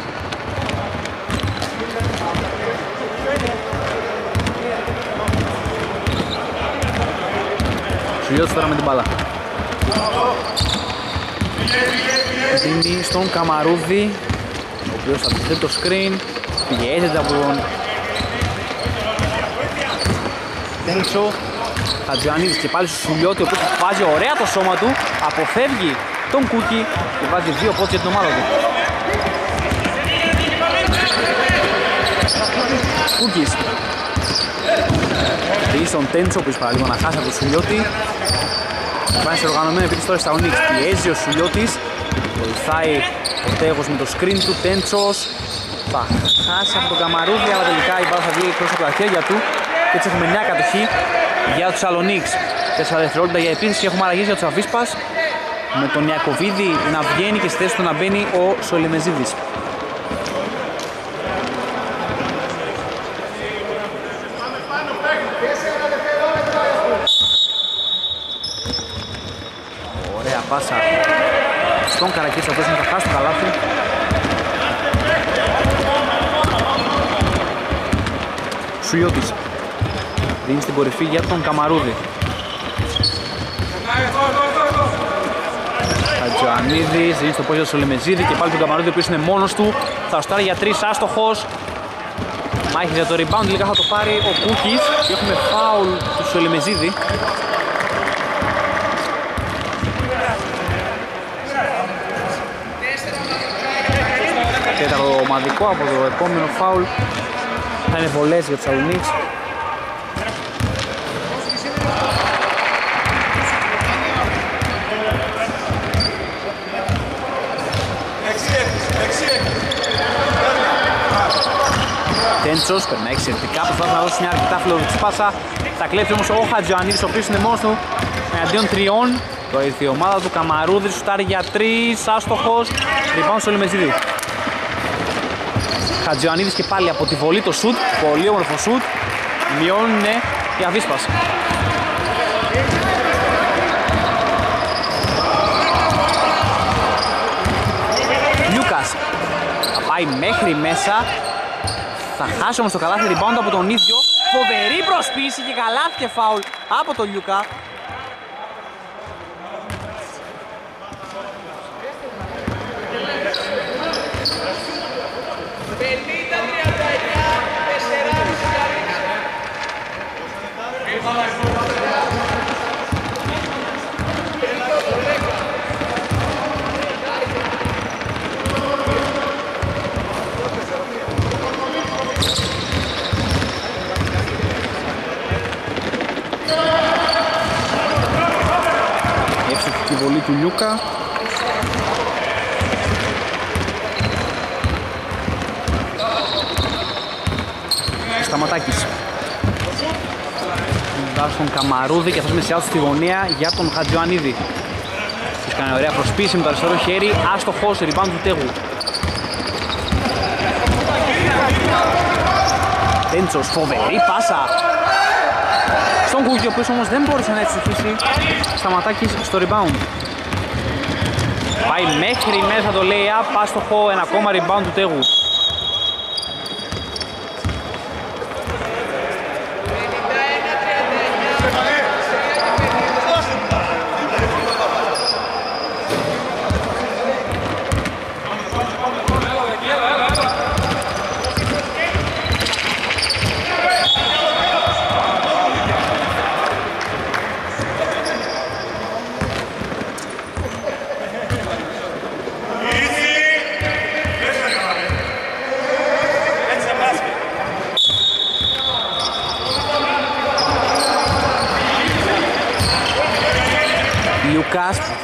Σουλιώτης τώρα με την μπάλα. Δίνει στον Καμαρούδη, ο οποίος θα πιθεί το screen, πιέζεται από τον Τέντσο. Χατζιανίδης και πάλι στο Σουλιώτη ο οποίος βάζει ωραία το σώμα του. Αποφεύγει τον Κούκι και βάζει δύο πόντς για την ομάδα του. Κούκις. Δίνει στον Τέντσο που παραλίγο να χάσει από τον Σουλιώτη. Πάει σε οργανωμένο επίθεση τώρα στα Ονίξ πιέζει ο Σουλιώτης βοηθάει ο Τέγος με το screen του Τέντσος. Θα χάσει από τον Καμαρούδη αλλά τελικά η μπάλα θα βγει εκτός από τα χέρια του. Και έτσι έχουμε μια κατοχή για τους Σαλονίξ 4 δευτερόλεπτα για επίθεση και έχουμε αλλαγές για τους Αβίσπας. Με τον Ιακωβίδη να βγαίνει και στη θέση του να μπαίνει ο Σολιμεζίδης Ωραία πάσα στον Καρακίτσα, ο οποίος θα χάσει το καλάθι Σουλιώτης δίνει στην κορυφή για τον Καμαρούδη. Χατζοανίδης δίνει στο πόδι του Σολεμεζίδη και πάλι τον Καμαρούδη ο οποίος είναι μόνος του. Θα στάρει για τρεις άστοχος. Μάχης για το rebound, λίγα θα το πάρει ο Κούκης. Και έχουμε φάουλ του Σολεμεζίδη ομαδικό από το επόμενο φάουλ. Θα είναι βολές για τους Αλουνίξ Τέντσος περνάει εξαιρετικά, προσπαθεί να δώσει μια αρκετά φιλοδοξή πάσα. Θα κλέψει όμως ο Χατζοανίδης ο οποίος είναι μόνος του εναντίον τριών. Το ήρθε η ομάδα του Καμαρούδης, σουτάρει για τρεις, άστοχος, rebound στο Λιμεζίδη. Χατζιωαννίδης και πάλι από τη βολή το σουτ, πολύ όμορφο σουτ, μειώνουν η Αβίσπας. Λιούκας θα πάει μέχρι μέσα, θα χάσει όμως το καλάθι rebound από τον ίδιο, φοβερή προσπίση και καλάθι και φάουλ από τον Λιούκα. Δάρει στον Καμαρούδη και αυτός μεσιάζει στη γωνία για τον Χατζιωαννίδη. Τους κάνει ωραία προσπίση με το αριστερό χέρι, άστοχος, rebound του Τέγου. Τέντσος, φοβερή πάσα στον Κούκι, ο οποίος όμως δεν μπόρεσε να εξοχίσει Σταματάκης στο rebound. Πάει μέχρι μέσα το λέει up, άστοχο, ένα ακόμα rebound του Τέγου.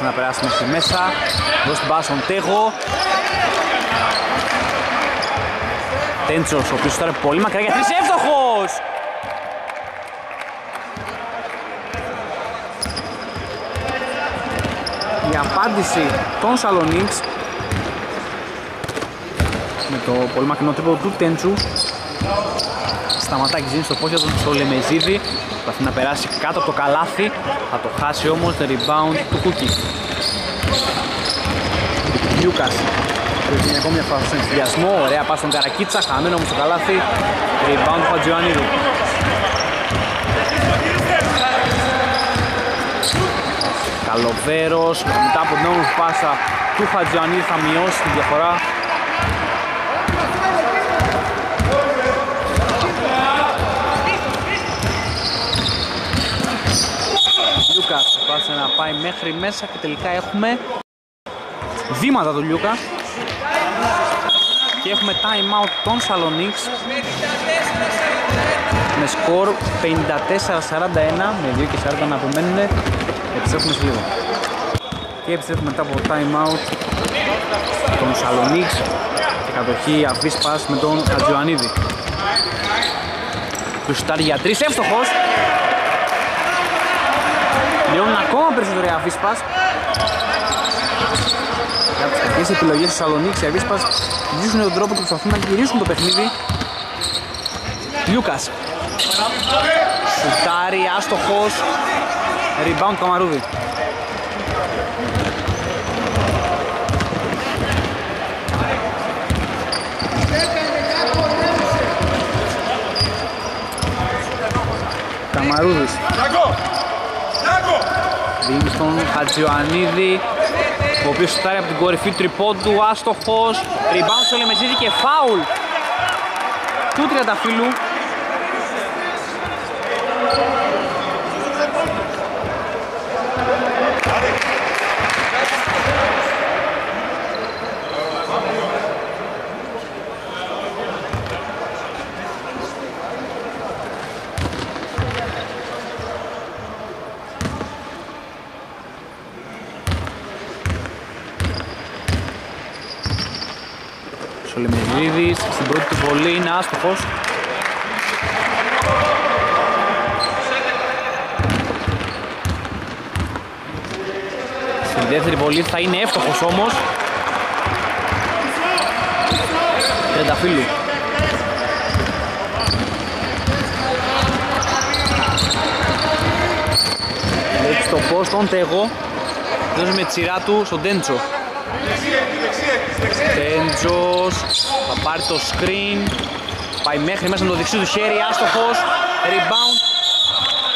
Λουκάς που θα να περάσει μέχρι μέσα. Δώσει την μπάλα στον Τέγο. Τέντσος ο οποίος τώρα πολύ μακριά για τρεις. Εύστοχος! Η απάντηση των Σαλονίξ. Με το πολύ μακρινό τρίπο του Τέντσου. Σταματάκης δίνει στο πόδι του στο Λεμεζίδη. Προσπαθεί να περάσει κάτω από το καλάθι. Θα το χάσει όμως το rebound του Κούκι. Λιούκας. Πρέπει ακόμη μια φορά στον ενθουσιασμό. Ωραία πας στον Καρακίτσα. Χαμένο όμως το καλάθι. Rebound του Χατζιωαννίδη. Καλοβέρος. Μετά από την όμορφη πάσα του Χατζιωαννίδη θα μειώσει τη διαφορά προσπάθησε να πάει μέχρι μέσα και τελικά έχουμε βήματα του Λιούκα. Και έχουμε time out των Σαλονίξ. Με σκορ 54-41 με 2 και 40 να απομένουν. Επιστρέφουμε σε λίγο. Και επιστρέφουμε μετά από time out των Σαλονίξ. Και κατοχή αφής πας με τον Ατζιωαννίδη του στάρει για 3 εύστοχος Λιώνουν ακόμα περισσότερο οι Αβίσπας. Για τις κακές επιλογές του Σαλονίκης οι Αβίσπας βρίσκουν τον τρόπο και προσπαθούν να γυρίσουν το παιχνίδι. Λιούκας. Σουτάρι, άστοχος. Rebound Καμαρούδη. Καμαρούδης. Δίνει στον Χατζιωαννίδη ο οποίος σουτάρει από την κορυφή τριπόντου, άστοχος, rebound στο Λεμεζίδη και φάουλ του Τριανταφύλου Σολεμεζίδης στην πρώτη του βολή είναι άστοχος. Στην δεύτερη βολή θα είναι εύστοχος όμως. Τρενταφύλου Έτσι στο πώς τον Τέγο. Δώσε με τη σειρά του στον Τέντσο. Τέντζος θα πάρει το screen πάει μέχρι μέσα με το δεξί του χέρι άστοχος rebound.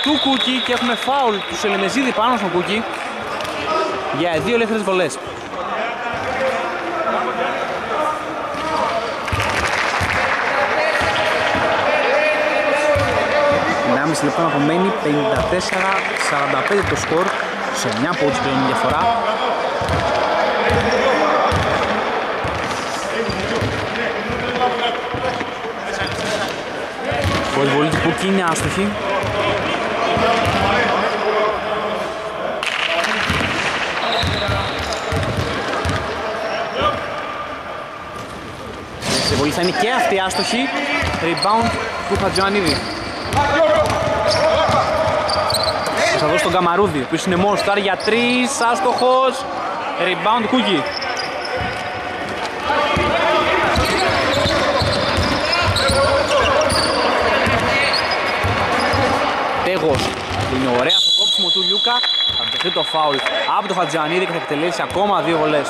Του Κούκι και έχουμε foul του Σελεμεζίδη πάνω στον Κούκι για δύο ελεύθερες βολές. Μισή λεπτό απομένει 54-45 το σκορ σε 9 πόντους πλέον διαφορά Βολή του Πούκη είναι άστοχη. Σε βολή θα είναι και αυτή άστοχη. Rebound του Χατζιωαννίδη. Θα δώσω τον Καμαρούδη, ο οποίος είναι μόνος τώρα για τρεις, άστοχος. Rebound Κούκι. Τέγος είναι ωραία στο κόψιμο του Λιούκα θα δεχτεί το φάουλ από το Χατζιανίδη και θα εκτελέσει ακόμα δύο βολές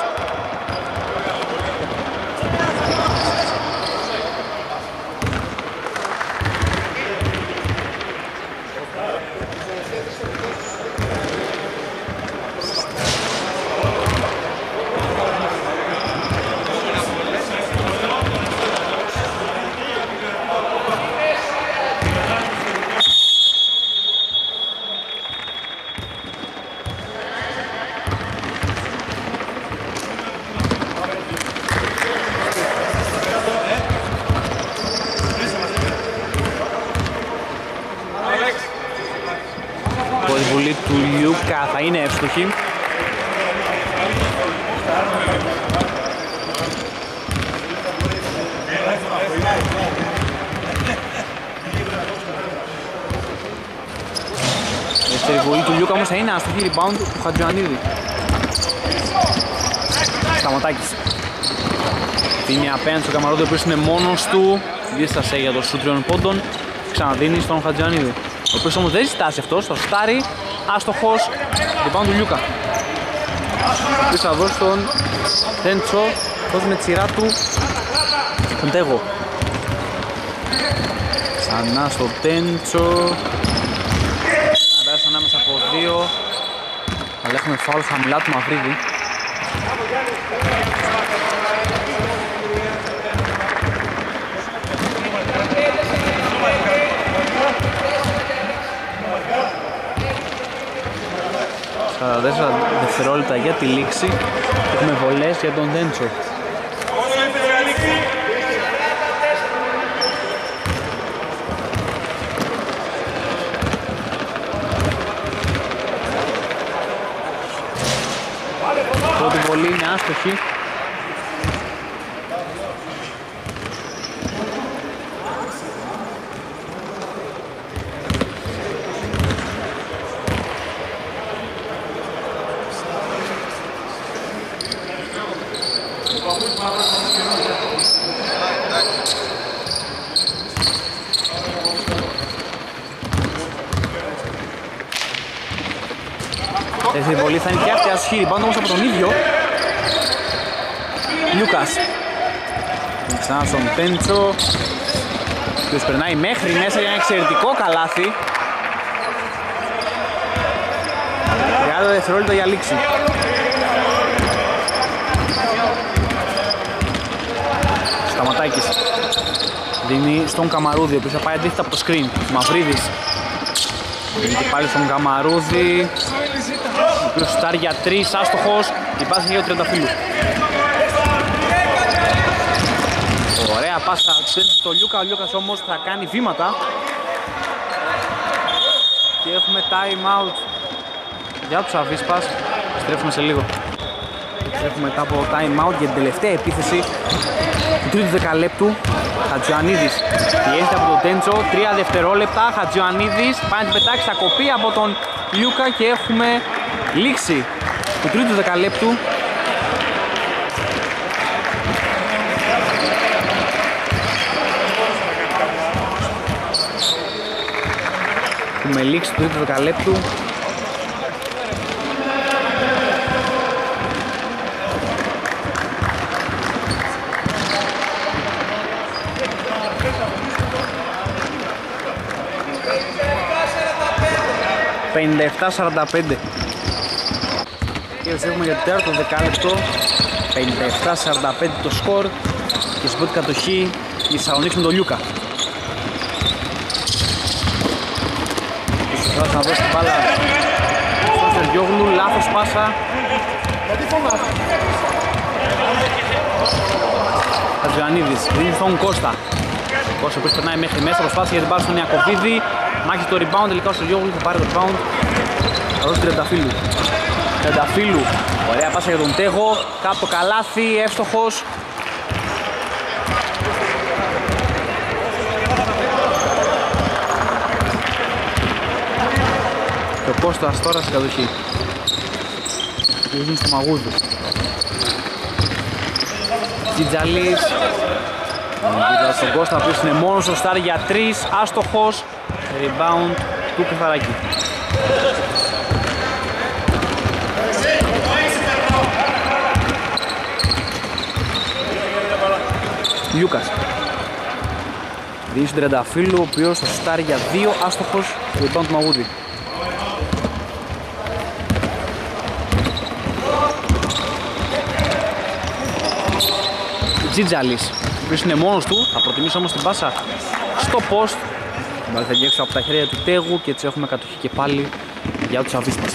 Λιούκα όμως θα είναι άστοχη rebound του Χατζιωαννίδη. Σταματάκης. Δίνει απέναντι στο Καμαρόδο ο οποίος είναι μόνος του. Δίστασε για το σου τριών πόντων. ξαναδίνει στον Χατζιανίδη. Ο οποίος όμως δεν ζητάσει αυτός, στο στάρι, άστοχος, πάνω του Λιούκα. Ο θα δώσει τον Τέντσο, δώσει με τη σειρά του τον Τέγο. Ξανά στο Τέντσο. Αράσει ανάμεσα από δύο. Αλλά έχουμε φάουλ χαμηλά του Μαυρίδη. Στα δευτερόλεπτα για τη λήξη έχουμε βολές για τον Τέντσο. Βολή είναι άστοχη. η βολή θα είναι και αυτή ασχήρη, πάνω όμως από τον ίδιο. Λιούκας. Ξανά στον Πέντσο. Ποιος περνάει μέχρι μέσα για ένα εξαιρετικό καλάθι. 30 δευτερόλεπτα για λήξη. Σταματάκης. Δίνει στον Καμαρούδη, ο οποίος θα πάει αντίθετα από το screen. Μαυρίδης. Δίνει και πάλι στον Καμαρούδη οποίος σουτάρει για τρεις, άστοχος, η πάση για ο Τρενταφύλου. Ωραία πάσα. Στο Λιούκα, ο Λιούκας όμως θα κάνει βήματα. Και έχουμε time out. Για τους Αβίσπας, στρέφουμε σε λίγο. Στρέφουμε μετά από time out για την τελευταία επίθεση του τρίτου δεκαλέπτου Χατζιωαννίδης. Πιέζεται από τον Τέντσο, 3 δευτερόλεπτα. Χατζιωαννίδης πάει να την πετάξει, θα κοπεί από τον Λιούκα και έχουμε λήξη του τρίτου δεκαλέπτου με λήξη του τρίτου δεκαλέπτου. «57-45» και έχουμε για το τέταρτο δεκάλεπτο. 57-45 το σκορ. Και στην πρώτη κατοχή η Θεσσαλονίκη με τον Λιούκα θα δώσει την μπάλα στον Σεργιόγλου, λάθος πάσα Χατζιανίδης, δίνει στον Κώστα Κώστας που περνάει μέχρι μέσα, προσπάθησε για την μπάλα στον Ιακωβίδη Μάχη το rebound, τελικά ο Σεργιόγλου θα πάρει το rebound θα δώσει Τρενταφύλου Τρενταφύλου. Ωραία πάσα για τον Τέγο. Κάπου καλάθι, εύστοχος. Και ο Κώστας τώρα στην κατοχή. Πηγαίνει στο μαγούδι. Τζιτζαλής. Κοίτα στον Κώστα, ο οποίος είναι μόνος στο στάρ για 3, άστοχος. Rebound του Κεφαράκη. Λιούκας. Δίνει στον Τρενταφύλλου, ο οποίος θα σουτάρει για δύο άστοχος του επάνω του Μαγούδη. Τζιτζαλής, ο οποίος είναι μόνος του, θα προτιμήσει όμως την πάσα στο post. Θα βγει έξω από τα χέρια του Τέγου και έτσι έχουμε κατοχή και πάλι για τους αβίσπας.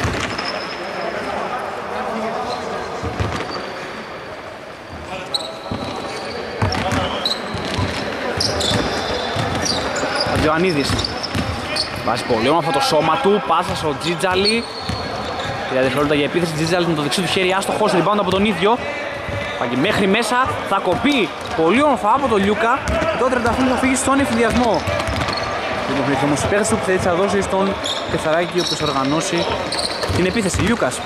Ιωαννίδης Βάζει πολύ όμορφο το σώμα του, πάσα στο Τζίτζαλι Τρία δευτερόλεπτα για επίθεση, Τζίτζαλι με το δεξί του χέρι άστοχος, rebound από τον ίδιο. Πάει μέχρι μέσα, θα κοπεί πολύ όμορφα από τον Λιούκα Τώρα Τρενταφύλλου θα φύγει στον εφηδιασμό Λοιπόν, έχει όμως η που θα δώσει στον Κεθαράκη ο οποίος οργανώσει την επίθεση. Λιούκας.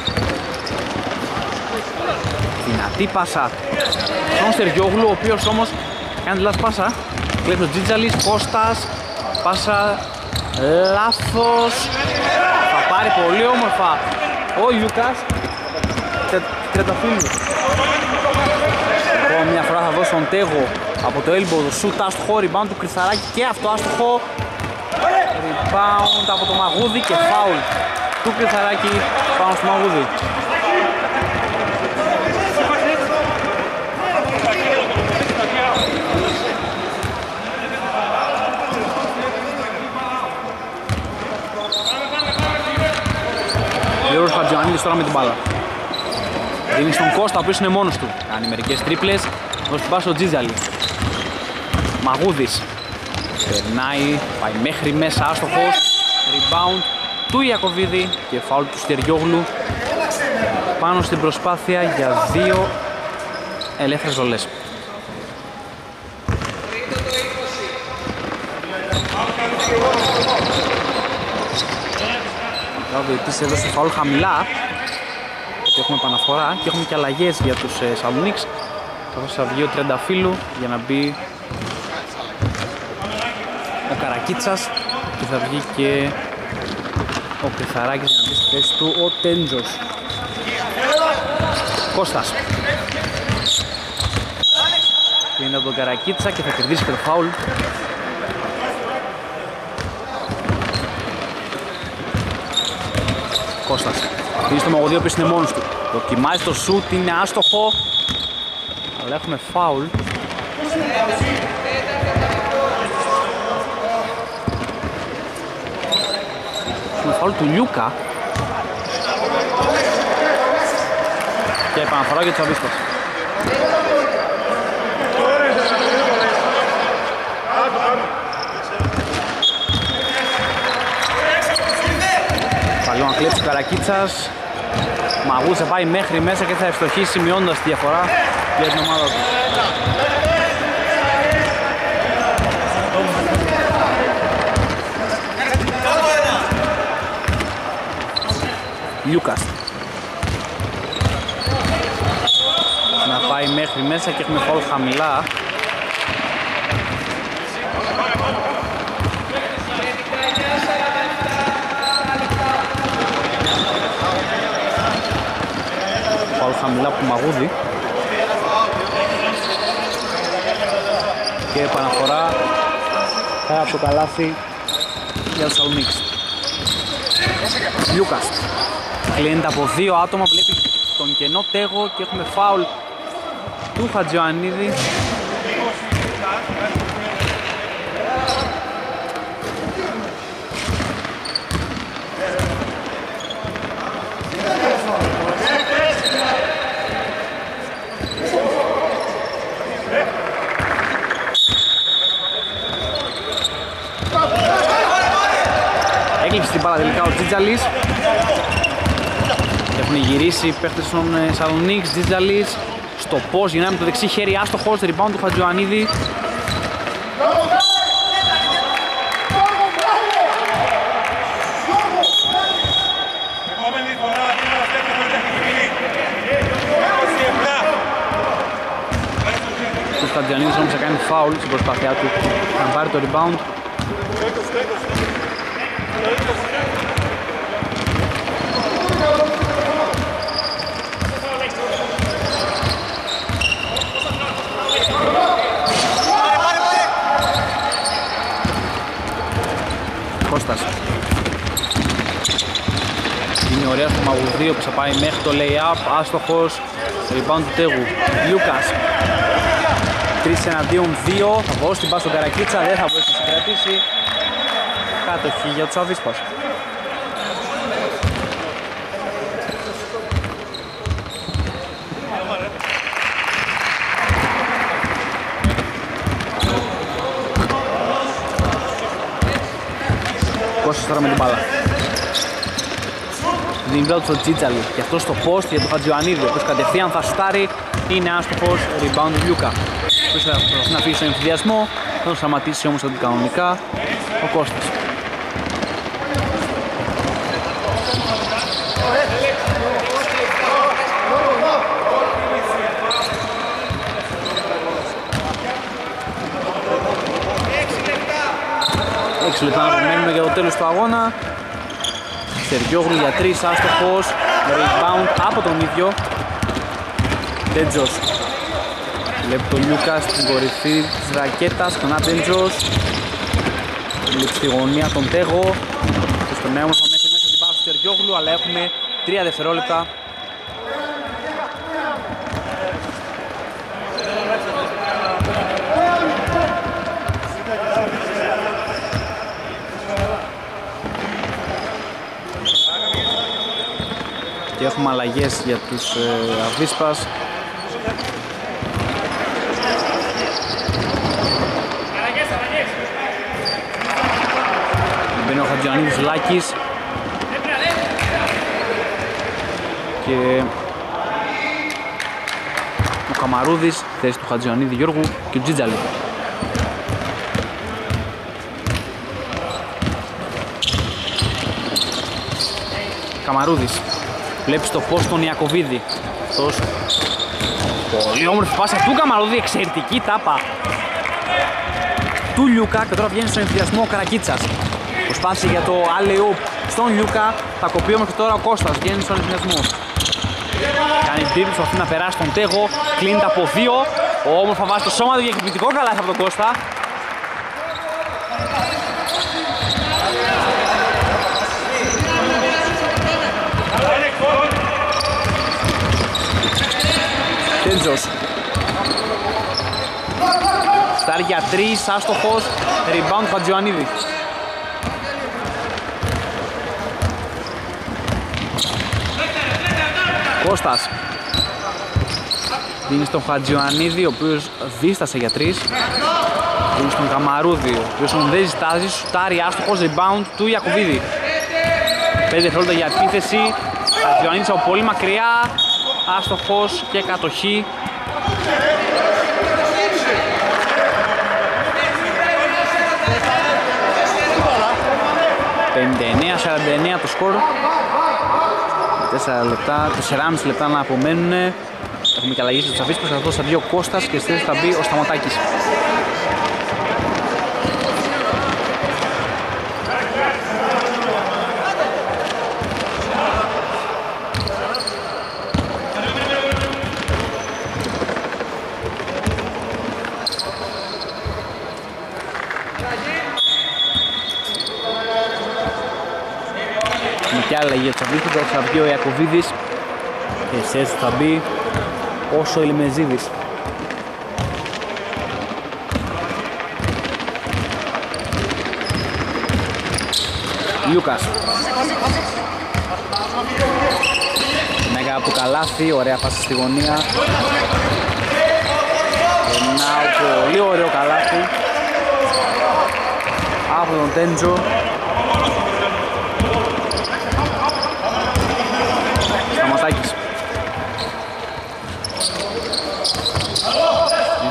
Δυνατή πάσα στον Στεριόγλου, ο οποίος όμως κάνει τη λάθος πάσα. Κλέπει ο Τζίτζαλης, Κώστας, πάσα λάθος θα πάρει πολύ όμορφα ο Λιούκας Τρεταφύλου Λοιπόν μια φορά θα δώσει τον Τέγο από το elbow του σουτ άστοχο rebound του Κρυθαράκη και αυτό άστοχο rebound από το Μαγούδι και foul του Κρυθαράκη πάνω στο Μαγούδι Γιώργος Χατζιωαννίδης τώρα με την μπάλα. Δίνει στον Κώστα, ο οποίος είναι μόνος του. Κάνει μερικές τρίπλες, δώσει την πάση ο Τζίζαλη. Μαγούδης. Περνάει, πάει μέχρι μέσα, άστοχος. Rebound του Ιακωβίδη και φάουλ του Στεριόγλου. Πάνω στην προσπάθεια για δύο ελεύθερες ζολές. ο διαιτητής έδωσε φαουλ χαμηλά γιατί έχουμε επαναφορά και έχουμε και αλλαγές για τους ε, Σαλονίξ καθώς θα βγει ο Τρενταφύλου για να μπει ο Καρακίτσας και θα βγει και ο Κρυθαράκης για να μπει στη θέση του ο Τέντζος. Κώστας. Είναι από τον Καρακίτσα και θα κερδίσει και το φάουλ. Κώστας. Αφήνει στο Μαγωδίο που είναι μόνος του. Δοκιμάζει το σουτ, είναι άστοχο. Αλλά έχουμε φάουλ. Έχουμε φάουλ του Λιούκα. Και επαναφορά για τους Αβίσκος. Καλό να κλέψει ο Καρακίτσας. Μαγούς θα πάει μέχρι μέσα και θα ευστοχίσει μειώνοντας τη διαφορά για την ομάδα του. Λιούκας. Να πάει μέχρι μέσα και έχουμε φόλ χαμηλά. Φάουλ χαμηλά από Μαγούδη. Και επαναφορά πέρα από το καλάθι για τους Σαλονίξ. Λιούκας. Κλείνεται από δύο άτομα, βλέπει τον κενό τέγο και έχουμε φάουλ του Χατζιωαννίδη Έκλειψε την μπάλα τελικά ο Τζίτζαλης Έχουν γυρίσει οι παίχτες των ε, Σαλονίξ, Τζίτζαλης Στο πώς γυρνάει με το δεξί χέρι, άστοχος, rebound του Χατζοανίδη Ο Χατζιανίδης όμως θα κάνει φάουλ στην προσπάθειά του. Να πάρει το rebound Κώστας Είναι ωραία στο Μαγουδρίο που θα πάει μέχρι το lay-up Άστοχος. Rebound του Τέγου. Λιούκας 3 εναντίον 2 Θα δώσει την πάση στον Καρακίτσα Δεν θα μπορέσει να συγκρατήσει. Κάτοχη για τους Αβίσπας. Κώστας τώρα με την μπάλα. Δίνει μπλάου στο Τζίτζαλη και αυτό στο post για τον Χατζιωαννίδη, ο οποίος κατευθείαν θα σουτάρει, είναι άστοχος, rebound του Λιούκα. Ο οποίος θα προσπαθεί να φύγει στον εμφυδιασμό, θα τον σταματήσει όμως αντικανονικά ο Κώστας. λεπτά να περιμένουμε για το τέλος του αγώνα. Σεργιόγλου για 3, άστοχος. Rebound από τον ίδιο. Τέντζος. Βλέπει τον Λιούκα στην κορυφή της ρακέτας, τον Άτεντζος. Βλέπει στη γωνία τον Τέγο. Και στον νέο θα μέσα μέσα την πάσα του Σεργιόγλου, αλλά έχουμε 3 δευτερόλεπτα και έχουμε αλλαγές για τους ε, Αβίσπας. Μπαίνει ο Χατζιανίδης Λάκης. Και ο Καμαρούδης θέση του Χατζιανίδη Γιώργου και ο Τζίτζαλη Καμαρούδης Βλέπεις το φως τον Ιακωβίδη. Αυτός πολύ όμορφη πάσα του Καμαρούδη, εξαιρετική τάπα του Λιούκα και τώρα βγαίνει στον ενθουσιασμό ο Καρακίτσας. Προσπάθησε για το alley στον Λιούκα, θα κοπεί όμως και τώρα ο Κώστας, βγαίνει στον ενθουσιασμό. Κάνει τρίπλη, προσπαθεί να περάσει τον Τέγο, κλείνει από δύο, όμορφα βάζει το σώμα του για εκπληκτικό καλά από τον Κώστα. Τέντζος Στάρει για τρεις, άστοχος, rebound Χατζιωαννίδη Κώστας. Δίνει στον Χατζιωαννίδη, ο οποίος δίστασε για τρεις. Δίνει στον Καμαρούδη, ο οποίος δεν ζητάζει, σουτάρει άστοχος, rebound του Ιακουβίδη. 5 δευτερόλεπτα για επίθεση, Χατζιωαννίδης από πολύ μακριά, άστοχος και κατοχή. 59-49 το σκορ. 4 λεπτά, 4,5 λεπτά να απομένουν Έχουμε και αλλαγή στους αφήσεις. Θα δώσει δύο Κώστας και στη θέση θα μπει ο Σταματάκης αλλαγή θα βγει, θα βγει ο Ιακωβίδης και σε έτσι θα μπει όσο ο Ελιμεζίδης. Λιούκας. Μέγα από το καλάθι, ωραία φάση στη γωνία. Ένα πολύ ωραίο καλάθι. Από τον Τέντζο.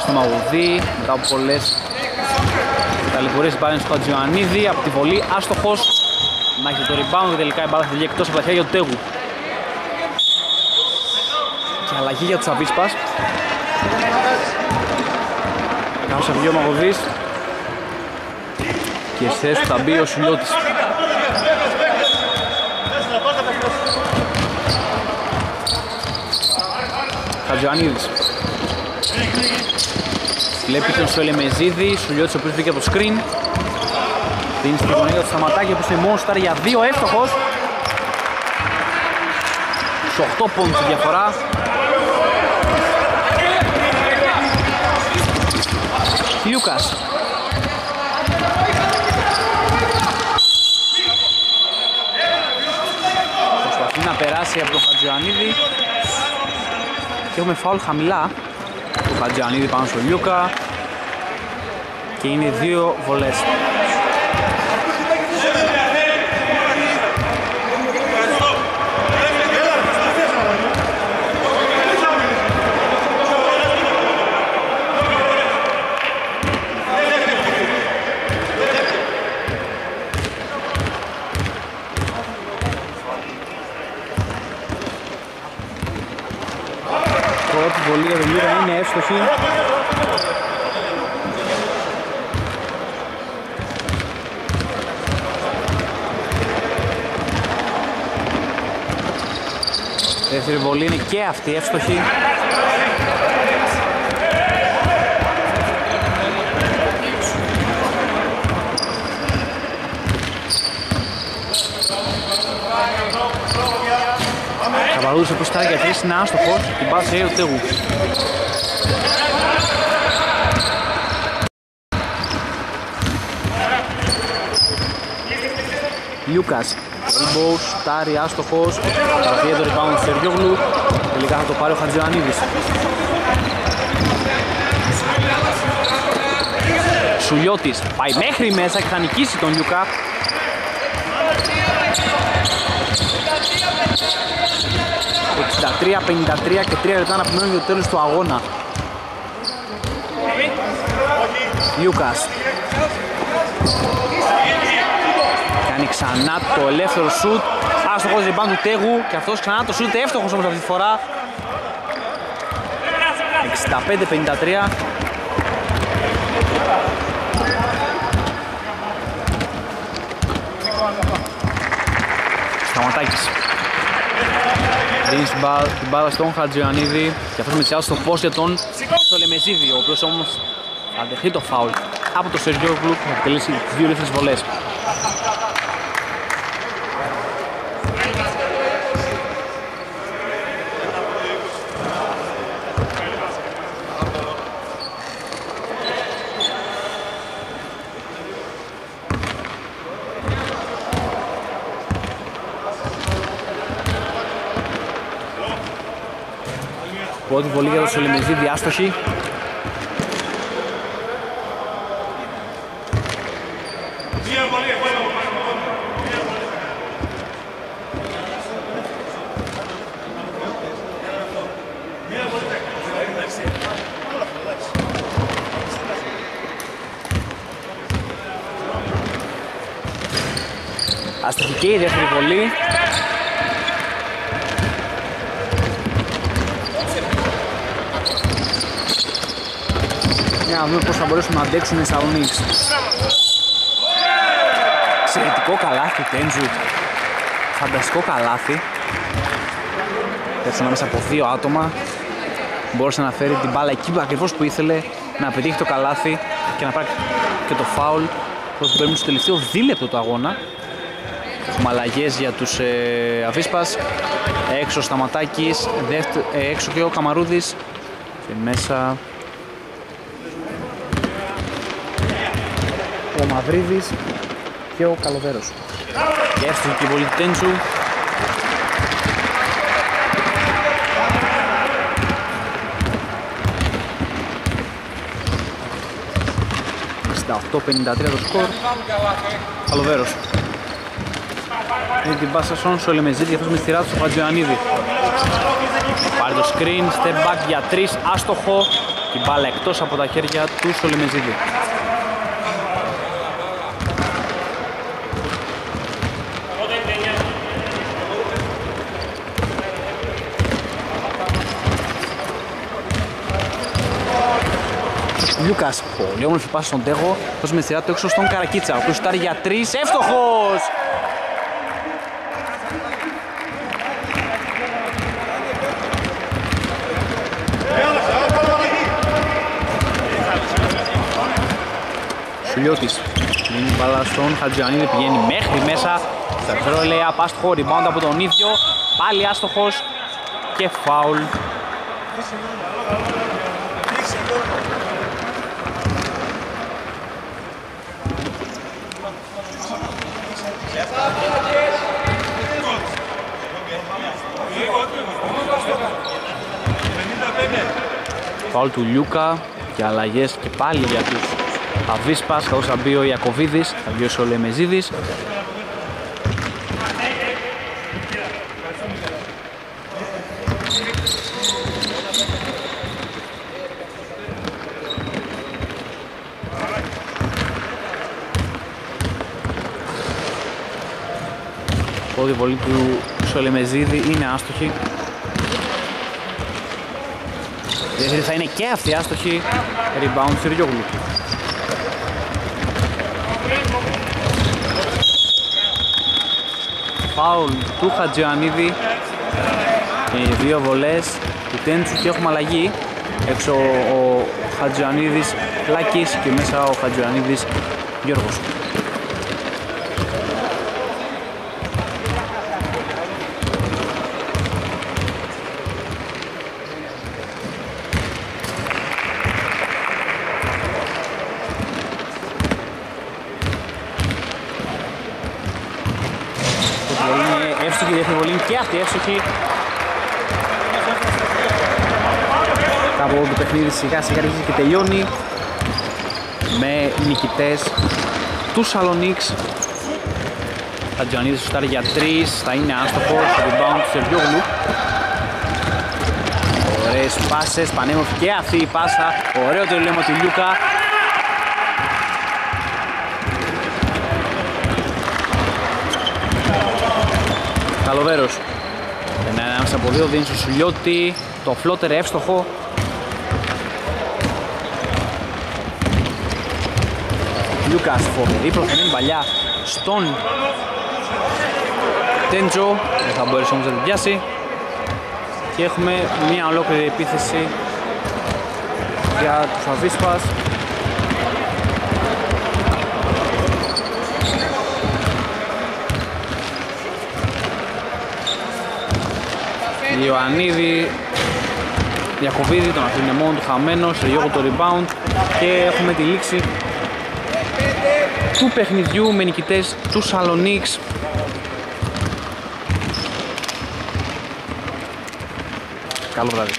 Στο Μαγουδί μετά από πολλές ταλαιπωρίες πάνε στο Χατζιωαννίδη από τη βολή άστοχος να έχει το rebound τελικά η μπάλα θα βγει εκτός από τα χέρια του Τέγου. Και αλλαγή για τους Αβίσπας. Κάπως θα βγει ο Μαγουδής. Και στη θέση θα μπει ο Σουλιώτης Χατζιωαννίδης Βλέπει τον Σολεμεζίδη, Σουλιώτης ο οποίος βγήκε από το screen. Δίνει στη γωνία του Σταματάκη, ο οποίος είναι Μόσταρ για δύο εύστοχος. Σε 8 πόντους η διαφορά. Λιούκας. Προσπαθεί να περάσει από τον Χατζιωαννίδη. Και έχουμε φάουλ χαμηλά του Χατζιανίδη πάνω στο Λιούκα και είναι δύο βολές. είναι εύστοχη. Δεύτερη βολή είναι και αυτή εύστοχη. Καβαρούδης όπως τα για τρεις είναι άστοχος, την πάση ο Τέγου. Λιούκας, elbow, στάρι, άστοχος, παραφύγει το rebound του Σεργιόγλου, τελικά θα το πάρει ο Χατζιωαννίδης. Σουλιώτης πάει μέχρι μέσα και θα νικήσει τον Λιούκα. ...63-53 και 3 λεπτά να επιμένουν για το τέλος του αγώνα. Λιούκας Κάνει ξανά το ελεύθερο σουτ. Άστοχος rebound του Τέγου και αυτός ξανά το σουτ εύστοχος όμως αυτή τη φορά. 65-53. Σταματάκης. Δίνει την μπάλα στον Χατζιωαννίδη και αυτός με στο φως για τον Σολεμεζίδη, ο οποίος όμως θα δεχτεί το φάουλ από το Σεργιόγλου που θα εκτελέσει δύο ελεύθερες βολές. Πρώτη βολή για το Σολεμεζίδη διάστοχη. Αστοχική η δεύτερη βολή. Να δούμε πώς θα μπορέσουν να αντέξουν οι Σαλονίκς. Εξαιρετικό καλάθι Τέντζου. Φανταστικό καλάθι. Έτσι μέσα από δύο άτομα. Μπόρεσε να φέρει την μπάλα εκεί ακριβώς που ήθελε να πετύχει το καλάθι και να πάρει και το φάουλ προς το παίρνουν στο τελευταίο δίλεπτο του αγώνα. Έχουμε αλλαγές για τους ε, Αβίσπας. Έξω ο Σταματάκης, ε, έξω και ο Καμαρούδης και μέσα Μαυρίδης και ο Καλοβέρος. Και έφτιαξε και η βολή Τέντσου. Στα 8.53 το σκορ. Καλοβέρος. Είναι την πάσα στον Σολεμεζίδη και αυτός με τη σειρά τους στο Φατζιωαννίδη. Πάρει το screen, step back για 3, άστοχο. Την μπάλα εκτός από τα χέρια του Σολεμεζίδη. Λούκας, πολύ όμορφη πάση στον Τέγο, δώσει με σειρά του έξω στον Καρακίτσα, ο οποίος σουτάρει για τρεις, εύστοχος! Σουλιώτης, είναι μπάλα στον Χατζιανίδη, πηγαίνει μέχρι μέσα, σταθερό λέει απάστοχο, rebound από τον ίδιο, πάλι άστοχος και φάουλ. Φάουλ του Λιούκα και αλλαγές και πάλι για τους Αβίσπας καθώς θα μπει ο Ιακωβίδης, θα μπει ο Σολεμεζίδης. Πρώτη βολή του Σολεμεζίδη είναι άστοχη Δεύτερη θα είναι και αυτή άστοχη Rebound Συριόγλου Φάουλ του Χατζιωαννίδη οι δύο βολές του Τέντσου και έχουμε αλλαγή. Έξω ο Χατζιανίδης Λάκης και μέσα ο Χατζιανίδης Γιώργος. Παιχνίδι σιγά σιγά αρχίζει και τελειώνει με νικητές του Σαλονίξ. Χατζιανίδης σουτάρει για 3 θα είναι άστοχος rebound του Σερβιόγλου Ωραίες πάσες, πανέμορφη και αυτή η πάσα. Ωραίο το λέμε του Λιούκα. Καλοβέρος. Ένα ένας από δύο δίνει στο Σουλιώτη Το φλότερ εύστοχο Λιούκας φοβερή προθυμή παλιά στον Τέντζο. Δεν θα μπορέσει όμως να την πιάσει. Και έχουμε μια ολόκληρη επίθεση για τους Αβίσπας. Ιωαννίδη Διακοβίδη τον αφήνει μόνο του χαμένος σε γιόγο το rebound. Και έχουμε τη λήξη του παιχνιδιού με νικητές του Σαλονίξ. Καλό βράδυ